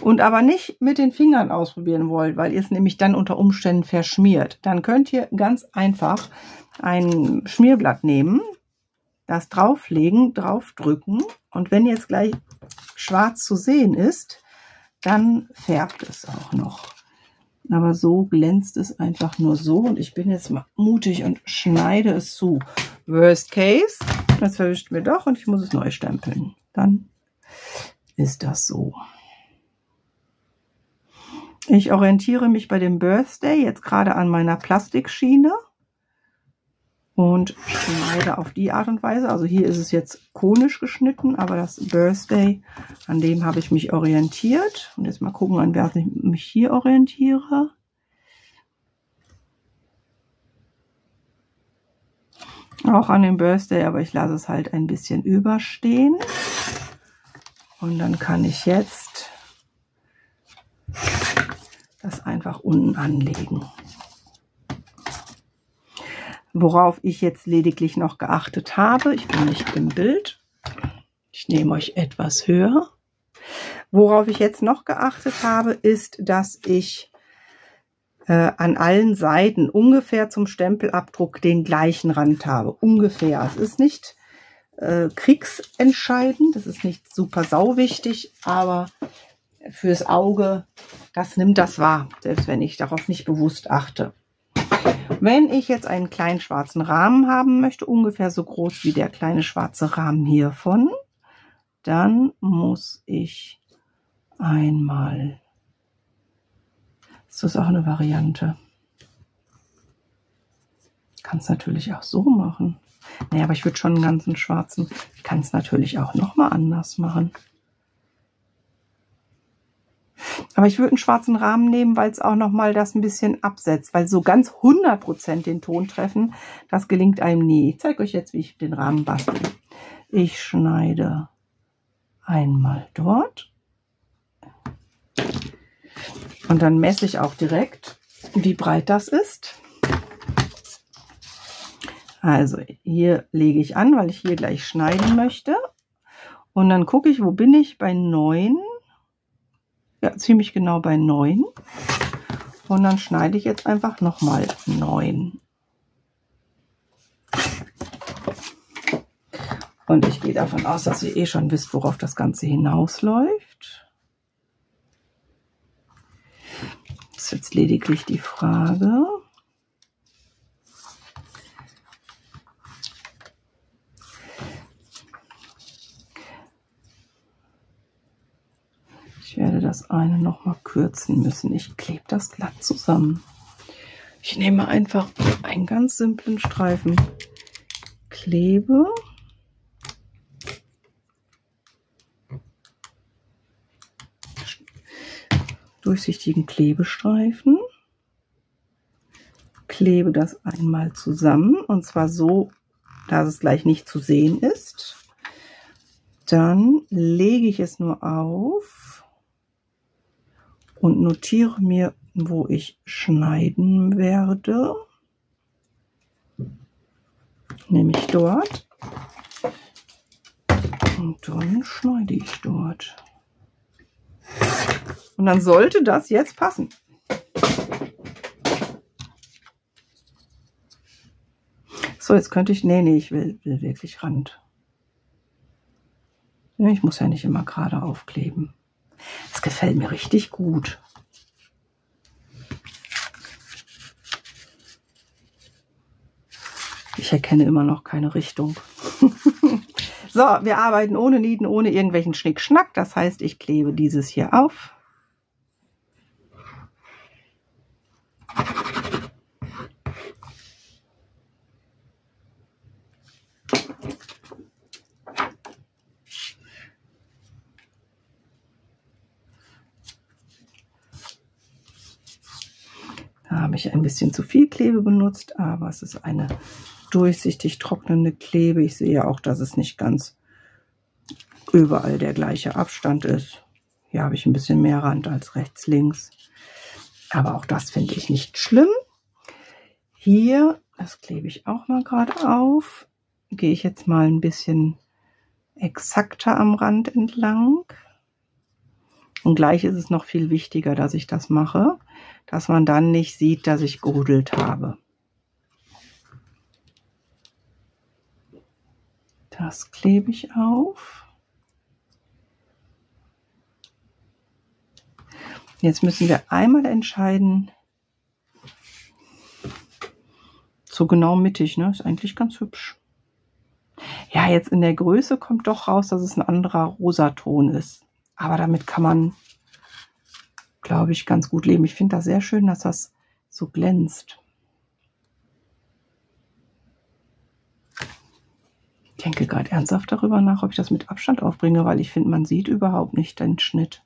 und aber nicht mit den Fingern ausprobieren wollt, weil ihr es nämlich dann unter Umständen verschmiert, dann könnt ihr ganz einfach ein Schmierblatt nehmen, das drauflegen, draufdrücken und wenn jetzt gleich schwarz zu sehen ist, dann färbt es auch noch. Aber so glänzt es einfach nur so und ich bin jetzt mal mutig und schneide es zu. Worst case, das verwischt mir doch und ich muss es neu stempeln. Dann ist das so. Ich orientiere mich bei dem Birthday jetzt gerade an meiner Plastikschiene und schneide auf die Art und Weise. Also hier ist es jetzt konisch geschnitten, aber das Birthday, an dem habe ich mich orientiert. Und jetzt mal gucken, an wer ich mich hier orientiere. Auch an dem Birthday, aber ich lasse es halt ein bisschen überstehen. Und dann kann ich jetzt das einfach unten anlegen. Worauf ich jetzt lediglich noch geachtet habe, ich bin nicht im Bild, ich nehme euch etwas höher. Worauf ich jetzt noch geachtet habe, ist, dass ich äh, an allen Seiten ungefähr zum Stempelabdruck den gleichen Rand habe. Ungefähr. Es ist nicht äh, kriegsentscheidend, das ist nicht super sau wichtig, aber fürs Auge, das nimmt das wahr, selbst wenn ich darauf nicht bewusst achte. Wenn ich jetzt einen kleinen schwarzen Rahmen haben möchte, ungefähr so groß wie der kleine schwarze Rahmen hiervon, dann muss ich einmal, das ist auch eine Variante, kann es natürlich auch so machen. Naja, aber ich würde schon einen ganzen schwarzen, ich kann es natürlich auch nochmal anders machen. Aber ich würde einen schwarzen Rahmen nehmen, weil es auch nochmal das ein bisschen absetzt. Weil so ganz 100% den Ton treffen, das gelingt einem nie. Ich zeige euch jetzt, wie ich den Rahmen bastel. Ich schneide einmal dort. Und dann messe ich auch direkt, wie breit das ist. Also hier lege ich an, weil ich hier gleich schneiden möchte. Und dann gucke ich, wo bin ich bei 9 ja, ziemlich genau bei 9. Und dann schneide ich jetzt einfach nochmal 9. Und ich gehe davon aus, dass ihr eh schon wisst, worauf das Ganze hinausläuft. Das ist jetzt lediglich die Frage, Ich werde das eine noch mal kürzen müssen. Ich klebe das glatt zusammen. Ich nehme einfach einen ganz simplen Streifen Klebe. Durchsichtigen Klebestreifen. Klebe das einmal zusammen und zwar so, dass es gleich nicht zu sehen ist. Dann lege ich es nur auf und notiere mir, wo ich schneiden werde. Nämlich dort. Und dann schneide ich dort. Und dann sollte das jetzt passen. So, jetzt könnte ich, nee, nee, ich will, will wirklich Rand. Ich muss ja nicht immer gerade aufkleben. Gefällt mir richtig gut. Ich erkenne immer noch keine Richtung. (laughs) so, wir arbeiten ohne Nieten, ohne irgendwelchen Schnickschnack. Das heißt, ich klebe dieses hier auf. habe ich ein bisschen zu viel Klebe benutzt, aber es ist eine durchsichtig trocknende Klebe. Ich sehe auch, dass es nicht ganz überall der gleiche Abstand ist. Hier habe ich ein bisschen mehr Rand als rechts, links. Aber auch das finde ich nicht schlimm. Hier, das klebe ich auch mal gerade auf, gehe ich jetzt mal ein bisschen exakter am Rand entlang. Und gleich ist es noch viel wichtiger, dass ich das mache, dass man dann nicht sieht, dass ich gerudelt habe. Das klebe ich auf. Jetzt müssen wir einmal entscheiden, so genau mittig, ne? Ist eigentlich ganz hübsch. Ja, jetzt in der Größe kommt doch raus, dass es ein anderer Rosaton ist. Aber damit kann man, glaube ich, ganz gut leben. Ich finde das sehr schön, dass das so glänzt. Ich denke gerade ernsthaft darüber nach, ob ich das mit Abstand aufbringe, weil ich finde, man sieht überhaupt nicht den Schnitt.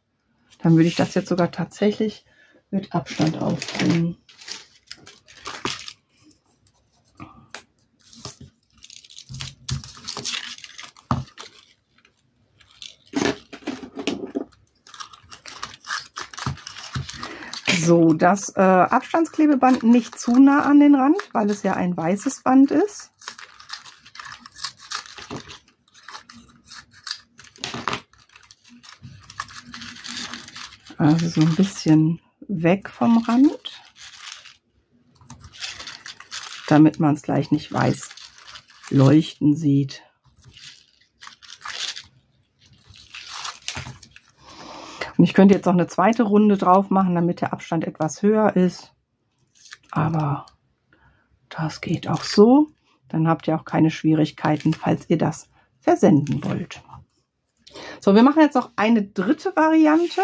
Dann würde ich das jetzt sogar tatsächlich mit Abstand aufbringen. So, das äh, Abstandsklebeband nicht zu nah an den Rand, weil es ja ein weißes Band ist. Also so ein bisschen weg vom Rand, damit man es gleich nicht weiß leuchten sieht. Und ich könnte jetzt noch eine zweite Runde drauf machen, damit der Abstand etwas höher ist. Aber das geht auch so. Dann habt ihr auch keine Schwierigkeiten, falls ihr das versenden wollt. So, wir machen jetzt noch eine dritte Variante.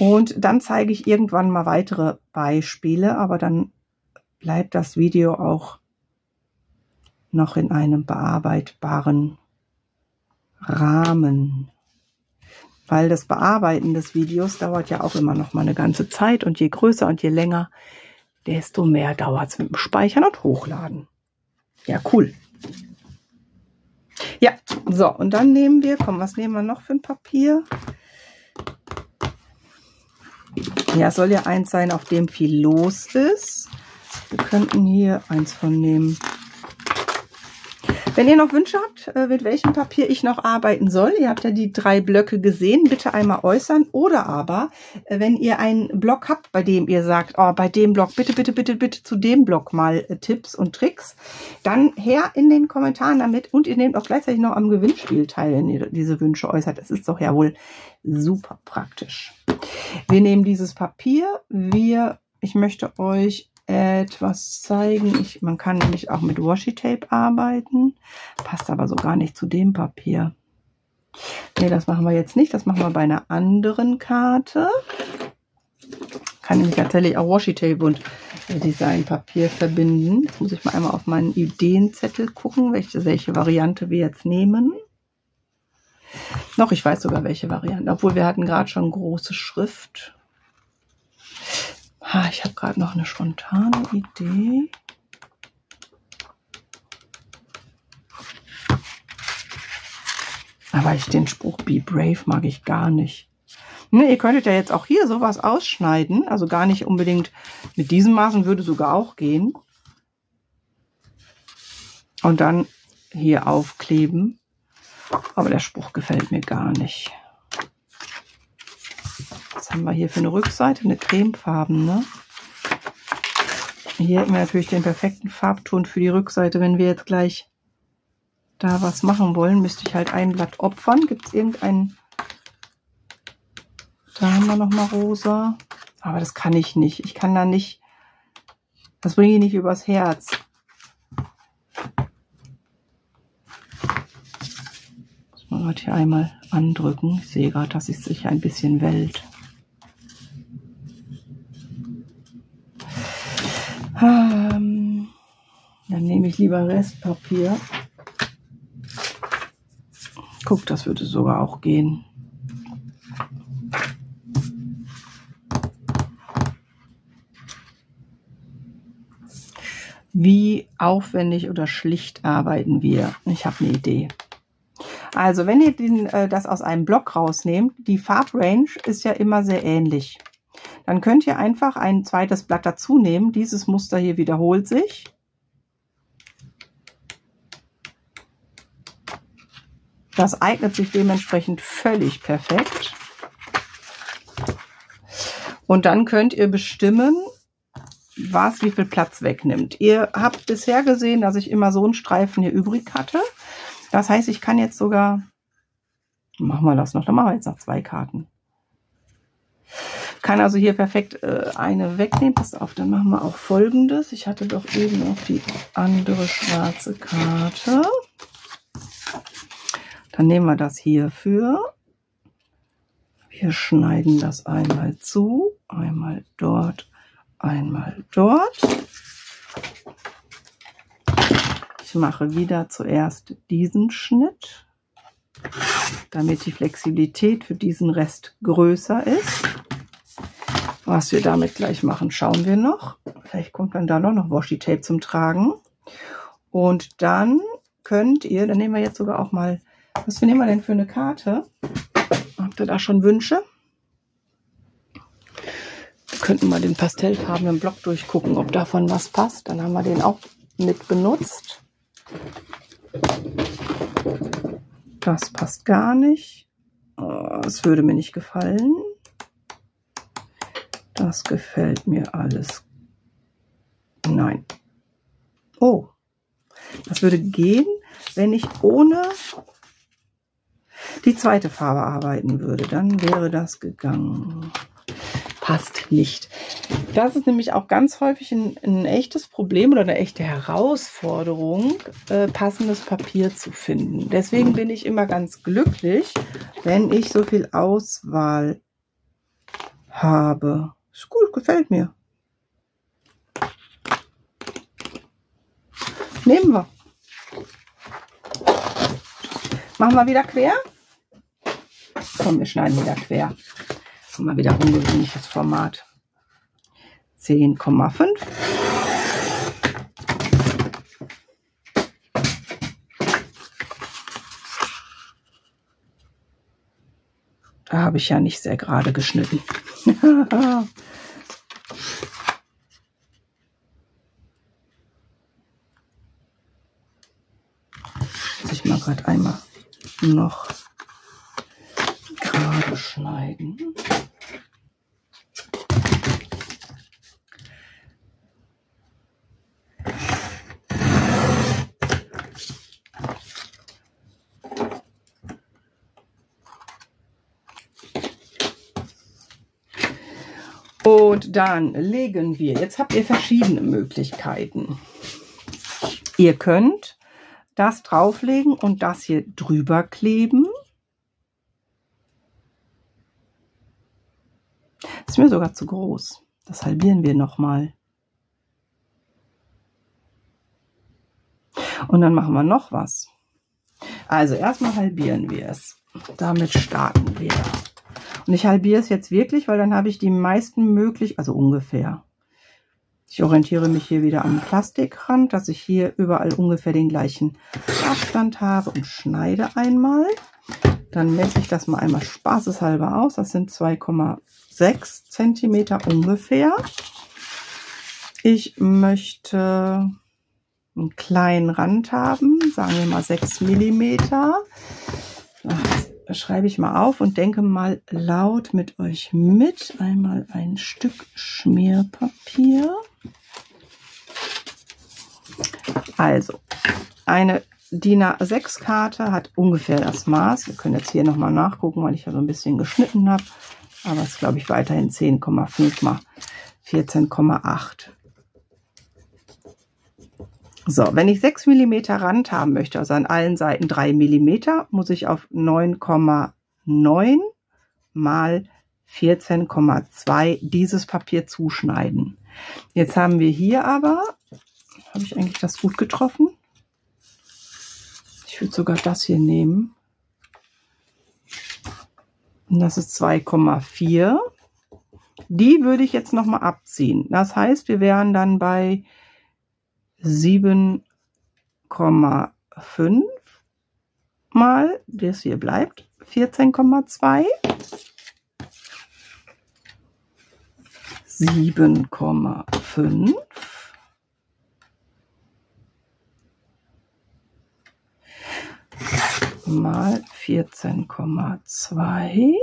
Und dann zeige ich irgendwann mal weitere Beispiele, aber dann bleibt das Video auch noch in einem bearbeitbaren Rahmen weil das Bearbeiten des Videos dauert ja auch immer noch mal eine ganze Zeit und je größer und je länger, desto mehr dauert es mit dem Speichern und Hochladen. Ja, cool. Ja, so, und dann nehmen wir, komm, was nehmen wir noch für ein Papier? Ja, soll ja eins sein, auf dem viel los ist. Wir könnten hier eins von nehmen. Wenn ihr noch Wünsche habt, äh, mit welchem Papier ich noch arbeiten soll, ihr habt ja die drei Blöcke gesehen, bitte einmal äußern. Oder aber, äh, wenn ihr einen Blog habt, bei dem ihr sagt, oh, bei dem Blog, bitte, bitte, bitte, bitte zu dem Blog mal äh, Tipps und Tricks, dann her in den Kommentaren damit und ihr nehmt auch gleichzeitig noch am Gewinnspiel teil, wenn ihr diese Wünsche äußert. Das ist doch ja wohl super praktisch. Wir nehmen dieses Papier, wir, ich möchte euch etwas zeigen. Ich, man kann nämlich auch mit Washi Tape arbeiten. Passt aber so gar nicht zu dem Papier. Ne, das machen wir jetzt nicht. Das machen wir bei einer anderen Karte. Kann nämlich tatsächlich auch Washi Tape und Designpapier verbinden. Jetzt muss ich mal einmal auf meinen Ideenzettel gucken, welche, welche Variante wir jetzt nehmen. Noch, ich weiß sogar welche Variante, obwohl wir hatten gerade schon große Schrift. Ha, ich habe gerade noch eine spontane Idee. Aber ich den Spruch Be Brave mag ich gar nicht. Ne, ihr könntet ja jetzt auch hier sowas ausschneiden. Also gar nicht unbedingt mit diesen Maßen würde sogar auch gehen. Und dann hier aufkleben. Aber der Spruch gefällt mir gar nicht. Was haben wir hier für eine Rückseite? Eine cremefarbene. Hier hätten wir natürlich den perfekten Farbton für die Rückseite. Wenn wir jetzt gleich da was machen wollen, müsste ich halt ein Blatt opfern. Gibt es irgendeinen... Da haben wir nochmal rosa. Aber das kann ich nicht. Ich kann da nicht... Das bringe ich nicht übers Herz. Muss man gerade hier einmal andrücken. Ich sehe gerade, dass sich ein bisschen wellt. Ähm, dann nehme ich lieber Restpapier. Guck, das würde sogar auch gehen. wie aufwendig oder schlicht arbeiten wir. Ich habe eine Idee. Also wenn ihr den, äh, das aus einem Block rausnehmt, die Farbrange ist ja immer sehr ähnlich. Dann könnt ihr einfach ein zweites Blatt dazu nehmen. Dieses Muster hier wiederholt sich. Das eignet sich dementsprechend völlig perfekt. Und dann könnt ihr bestimmen, was wie viel Platz wegnimmt. Ihr habt bisher gesehen, dass ich immer so einen Streifen hier übrig hatte. Das heißt, ich kann jetzt sogar, machen wir das noch, dann machen wir jetzt noch zwei Karten. Kann also hier perfekt äh, eine wegnehmen. Pass auf, dann machen wir auch folgendes. Ich hatte doch eben noch die andere schwarze Karte. Dann nehmen wir das hierfür. Wir schneiden das einmal zu, einmal dort, einmal dort. Ich mache wieder zuerst diesen Schnitt, damit die Flexibilität für diesen Rest größer ist. Was wir damit gleich machen, schauen wir noch. Vielleicht kommt dann da noch Washi-Tape zum Tragen. Und dann könnt ihr, dann nehmen wir jetzt sogar auch mal, was nehmen wir denn für eine Karte? Habt ihr da schon Wünsche? Wir könnten mal den pastellfarbenen Block durchgucken, ob davon was passt. Dann haben wir den auch mit benutzt. Das passt gar nicht. Es würde mir nicht gefallen. Das gefällt mir alles. Nein. Oh, das würde gehen, wenn ich ohne die zweite Farbe arbeiten würde. Dann wäre das gegangen passt nicht. Das ist nämlich auch ganz häufig ein, ein echtes Problem oder eine echte Herausforderung, äh, passendes Papier zu finden. Deswegen bin ich immer ganz glücklich, wenn ich so viel Auswahl habe. Ist gut, gefällt mir. Nehmen wir. Machen wir wieder quer. Komm, wir schneiden wieder quer mal wieder ungewöhnliches Format. 10,5. Da habe ich ja nicht sehr gerade geschnitten. (laughs) Muss ich mal gerade einmal noch schneiden. Und dann legen wir, jetzt habt ihr verschiedene Möglichkeiten. Ihr könnt das drauflegen und das hier drüber kleben. Das ist mir sogar zu groß. Das halbieren wir nochmal. Und dann machen wir noch was. Also erstmal halbieren wir es. Damit starten wir. Und ich halbiere es jetzt wirklich, weil dann habe ich die meisten möglich, also ungefähr. Ich orientiere mich hier wieder am Plastikrand, dass ich hier überall ungefähr den gleichen Abstand habe und schneide einmal. Dann messe ich das mal einmal spaßeshalber aus. Das sind 2,6 Zentimeter ungefähr. Ich möchte einen kleinen Rand haben, sagen wir mal 6 Millimeter schreibe ich mal auf und denke mal laut mit euch mit. Einmal ein Stück Schmierpapier. Also, eine DIN A6 Karte hat ungefähr das Maß. Wir können jetzt hier nochmal nachgucken, weil ich ja so ein bisschen geschnitten habe. Aber es ist, glaube ich, weiterhin 10,5 mal 14,8. So, wenn ich 6 mm Rand haben möchte, also an allen Seiten 3 mm, muss ich auf 9,9 mal 14,2 dieses Papier zuschneiden. Jetzt haben wir hier aber, habe ich eigentlich das gut getroffen? Ich würde sogar das hier nehmen. Und das ist 2,4. Die würde ich jetzt nochmal abziehen. Das heißt, wir wären dann bei 7,5 mal, das hier bleibt 14,2. 7,5 mal 14,2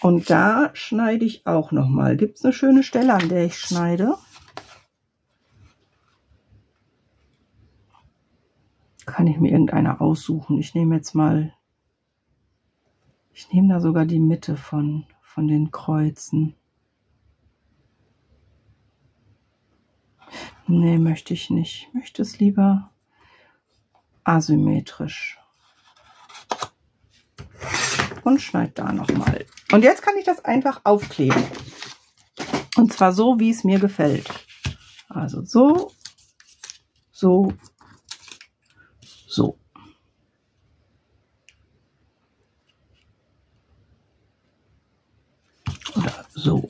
Und da schneide ich auch noch mal. Gibt es eine schöne Stelle, an der ich schneide? Kann ich mir irgendeine aussuchen. Ich nehme jetzt mal, ich nehme da sogar die Mitte von, von den Kreuzen. Nee, möchte ich nicht. Ich möchte es lieber asymmetrisch. Und schneide da nochmal. Und jetzt kann ich das einfach aufkleben. Und zwar so, wie es mir gefällt. Also so, so, so. Oder so.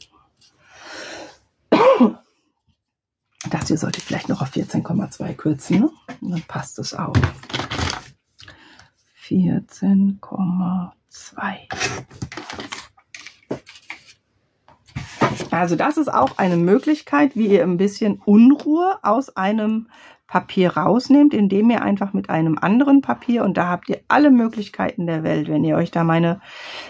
Das hier sollte ich vielleicht noch auf 14,2 kürzen. Ne? Dann passt es auch. 14,2. Also das ist auch eine Möglichkeit, wie ihr ein bisschen Unruhe aus einem Papier rausnehmt, indem ihr einfach mit einem anderen Papier, und da habt ihr alle Möglichkeiten der Welt, wenn ihr euch da meine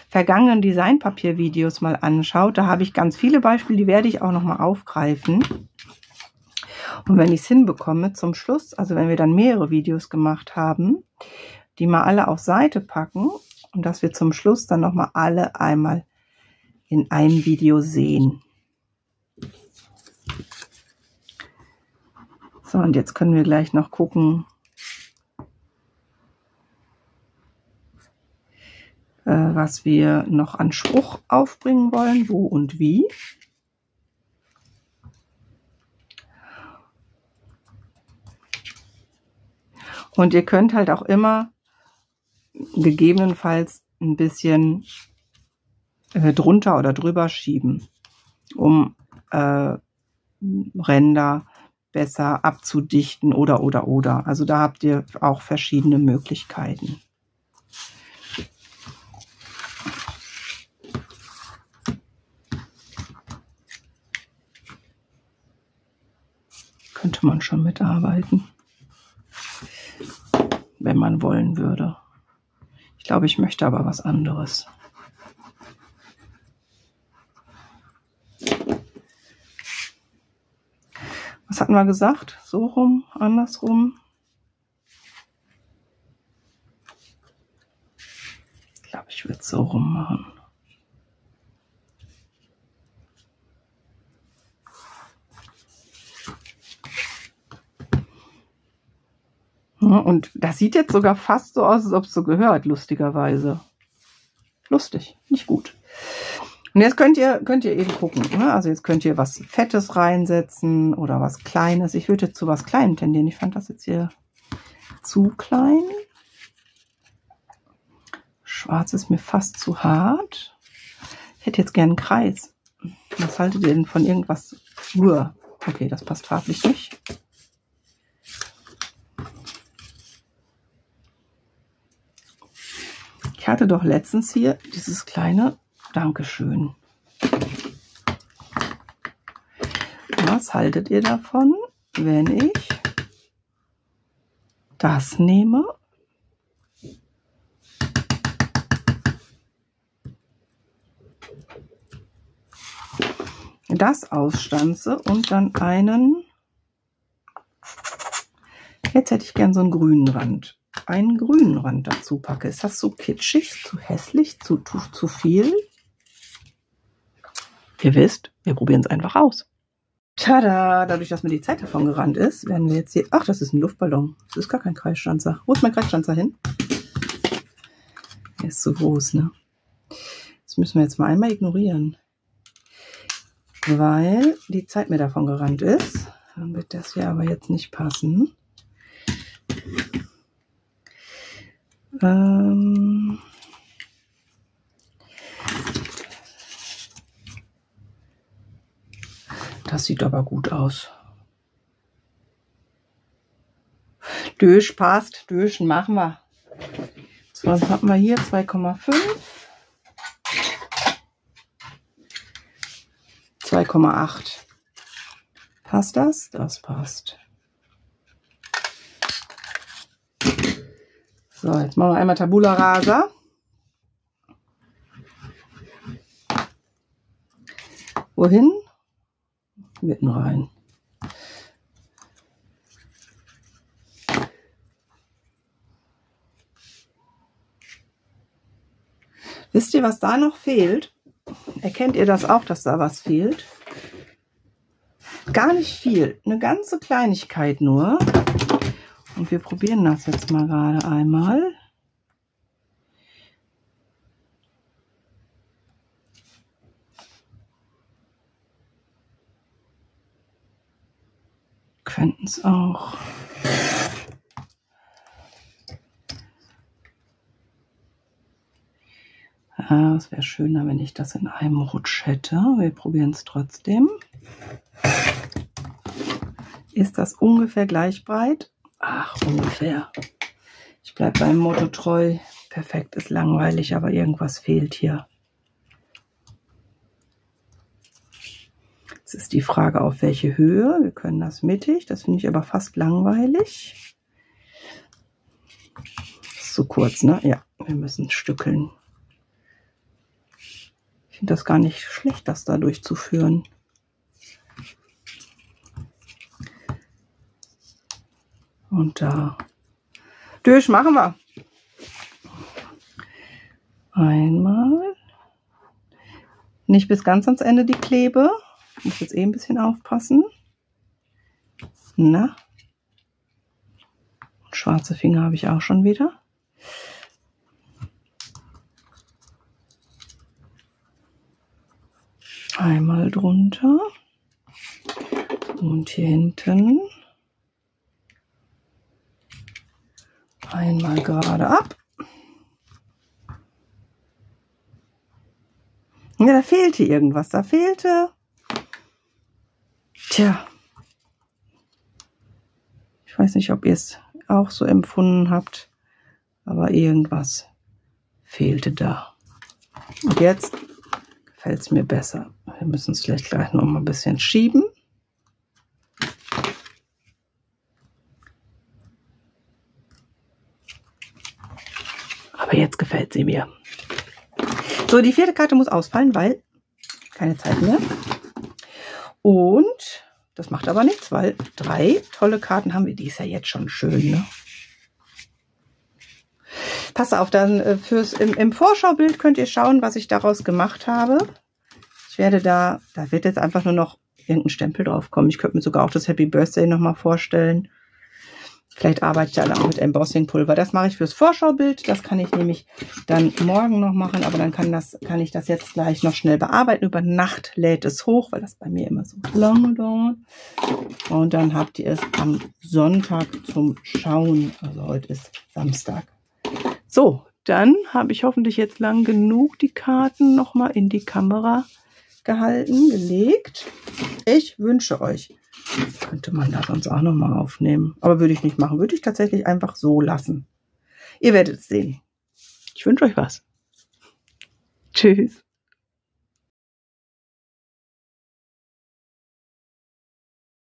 vergangenen Designpapier-Videos mal anschaut, da habe ich ganz viele Beispiele, die werde ich auch nochmal aufgreifen. Und wenn ich es hinbekomme zum Schluss, also wenn wir dann mehrere Videos gemacht haben, die mal alle auf Seite packen und dass wir zum Schluss dann nochmal alle einmal in einem Video sehen. So, und jetzt können wir gleich noch gucken, äh, was wir noch an Spruch aufbringen wollen, wo und wie. Und ihr könnt halt auch immer gegebenenfalls ein bisschen äh, drunter oder drüber schieben, um äh, Ränder besser abzudichten oder oder oder. Also da habt ihr auch verschiedene Möglichkeiten. Könnte man schon mitarbeiten, wenn man wollen würde. Ich glaube, ich möchte aber was anderes. Was hatten wir gesagt? So rum, andersrum. Ich glaube, ich würde es so rum machen. Und das sieht jetzt sogar fast so aus, als ob es so gehört, lustigerweise. Lustig, nicht gut. Und jetzt könnt ihr, könnt ihr eben gucken. Ne? Also jetzt könnt ihr was Fettes reinsetzen oder was Kleines. Ich würde zu was Kleinem tendieren. Ich fand das jetzt hier zu klein. Schwarz ist mir fast zu hart. Ich hätte jetzt gern einen Kreis. Was haltet ihr denn von irgendwas? Uhr. Okay, das passt farblich nicht. Hatte doch letztens hier dieses kleine Dankeschön. Was haltet ihr davon, wenn ich das nehme? Das ausstanze und dann einen, jetzt hätte ich gern so einen grünen Rand, einen grünen Rand dazu packe. Ist das zu kitschig, zu hässlich, zu, zu, zu viel? Ihr wisst, wir probieren es einfach aus. Tada! Dadurch, dass mir die Zeit davon gerannt ist, werden wir jetzt hier... Ach, das ist ein Luftballon. Das ist gar kein Kreisstanzer. Wo ist mein Kreisstanzer hin? Der ist zu groß, ne? Das müssen wir jetzt mal einmal ignorieren. Weil die Zeit mir davon gerannt ist. Dann wird das hier aber jetzt nicht passen. Ähm... Das sieht aber gut aus. Durch passt. Durch machen wir. Was hatten wir hier? 2,5. 2,8. Passt das? Das passt. So, jetzt machen wir einmal Tabula Rasa. Wohin? Mitten rein. Wisst ihr, was da noch fehlt? Erkennt ihr das auch, dass da was fehlt? Gar nicht viel. Eine ganze Kleinigkeit nur. Und wir probieren das jetzt mal gerade einmal. Könnten es auch. Ja, es wäre schöner, wenn ich das in einem Rutsch hätte. Wir probieren es trotzdem. Ist das ungefähr gleich breit? Ach, ungefähr. Ich bleibe beim Motto treu. Perfekt ist langweilig, aber irgendwas fehlt hier. Jetzt ist die Frage, auf welche Höhe. Wir können das mittig. Das finde ich aber fast langweilig. Ist zu kurz, ne? Ja, wir müssen stückeln. Ich finde das gar nicht schlecht, das da durchzuführen. Und da durch machen wir. Einmal. Nicht bis ganz ans Ende die Klebe. Muss jetzt eh ein bisschen aufpassen. Na. Schwarze Finger habe ich auch schon wieder. Einmal drunter. Und hier hinten. Einmal gerade ab. Ja, da fehlte irgendwas. Da fehlte. Tja. Ich weiß nicht, ob ihr es auch so empfunden habt. Aber irgendwas fehlte da. Und jetzt gefällt es mir besser. Wir müssen es vielleicht gleich noch mal ein bisschen schieben. Jetzt gefällt sie mir. So, die vierte Karte muss ausfallen, weil keine Zeit mehr. Und das macht aber nichts, weil drei tolle Karten haben wir. Die ist ja jetzt schon schön, ne? Passt auf, dann äh, fürs im, im Vorschaubild könnt ihr schauen, was ich daraus gemacht habe. Ich werde da, da wird jetzt einfach nur noch irgendein Stempel drauf kommen. Ich könnte mir sogar auch das Happy Birthday nochmal vorstellen. Vielleicht arbeite ich dann auch mit Embossing-Pulver. Das mache ich fürs Vorschaubild. Das kann ich nämlich dann morgen noch machen. Aber dann kann, das, kann ich das jetzt gleich noch schnell bearbeiten. Über Nacht lädt es hoch, weil das bei mir immer so lange dauert. Und dann habt ihr es am Sonntag zum Schauen. Also heute ist Samstag. So, dann habe ich hoffentlich jetzt lang genug die Karten nochmal in die Kamera gehalten, gelegt. Ich wünsche euch könnte man da sonst auch nochmal aufnehmen. Aber würde ich nicht machen. Würde ich tatsächlich einfach so lassen. Ihr werdet es sehen. Ich wünsche euch was. Tschüss.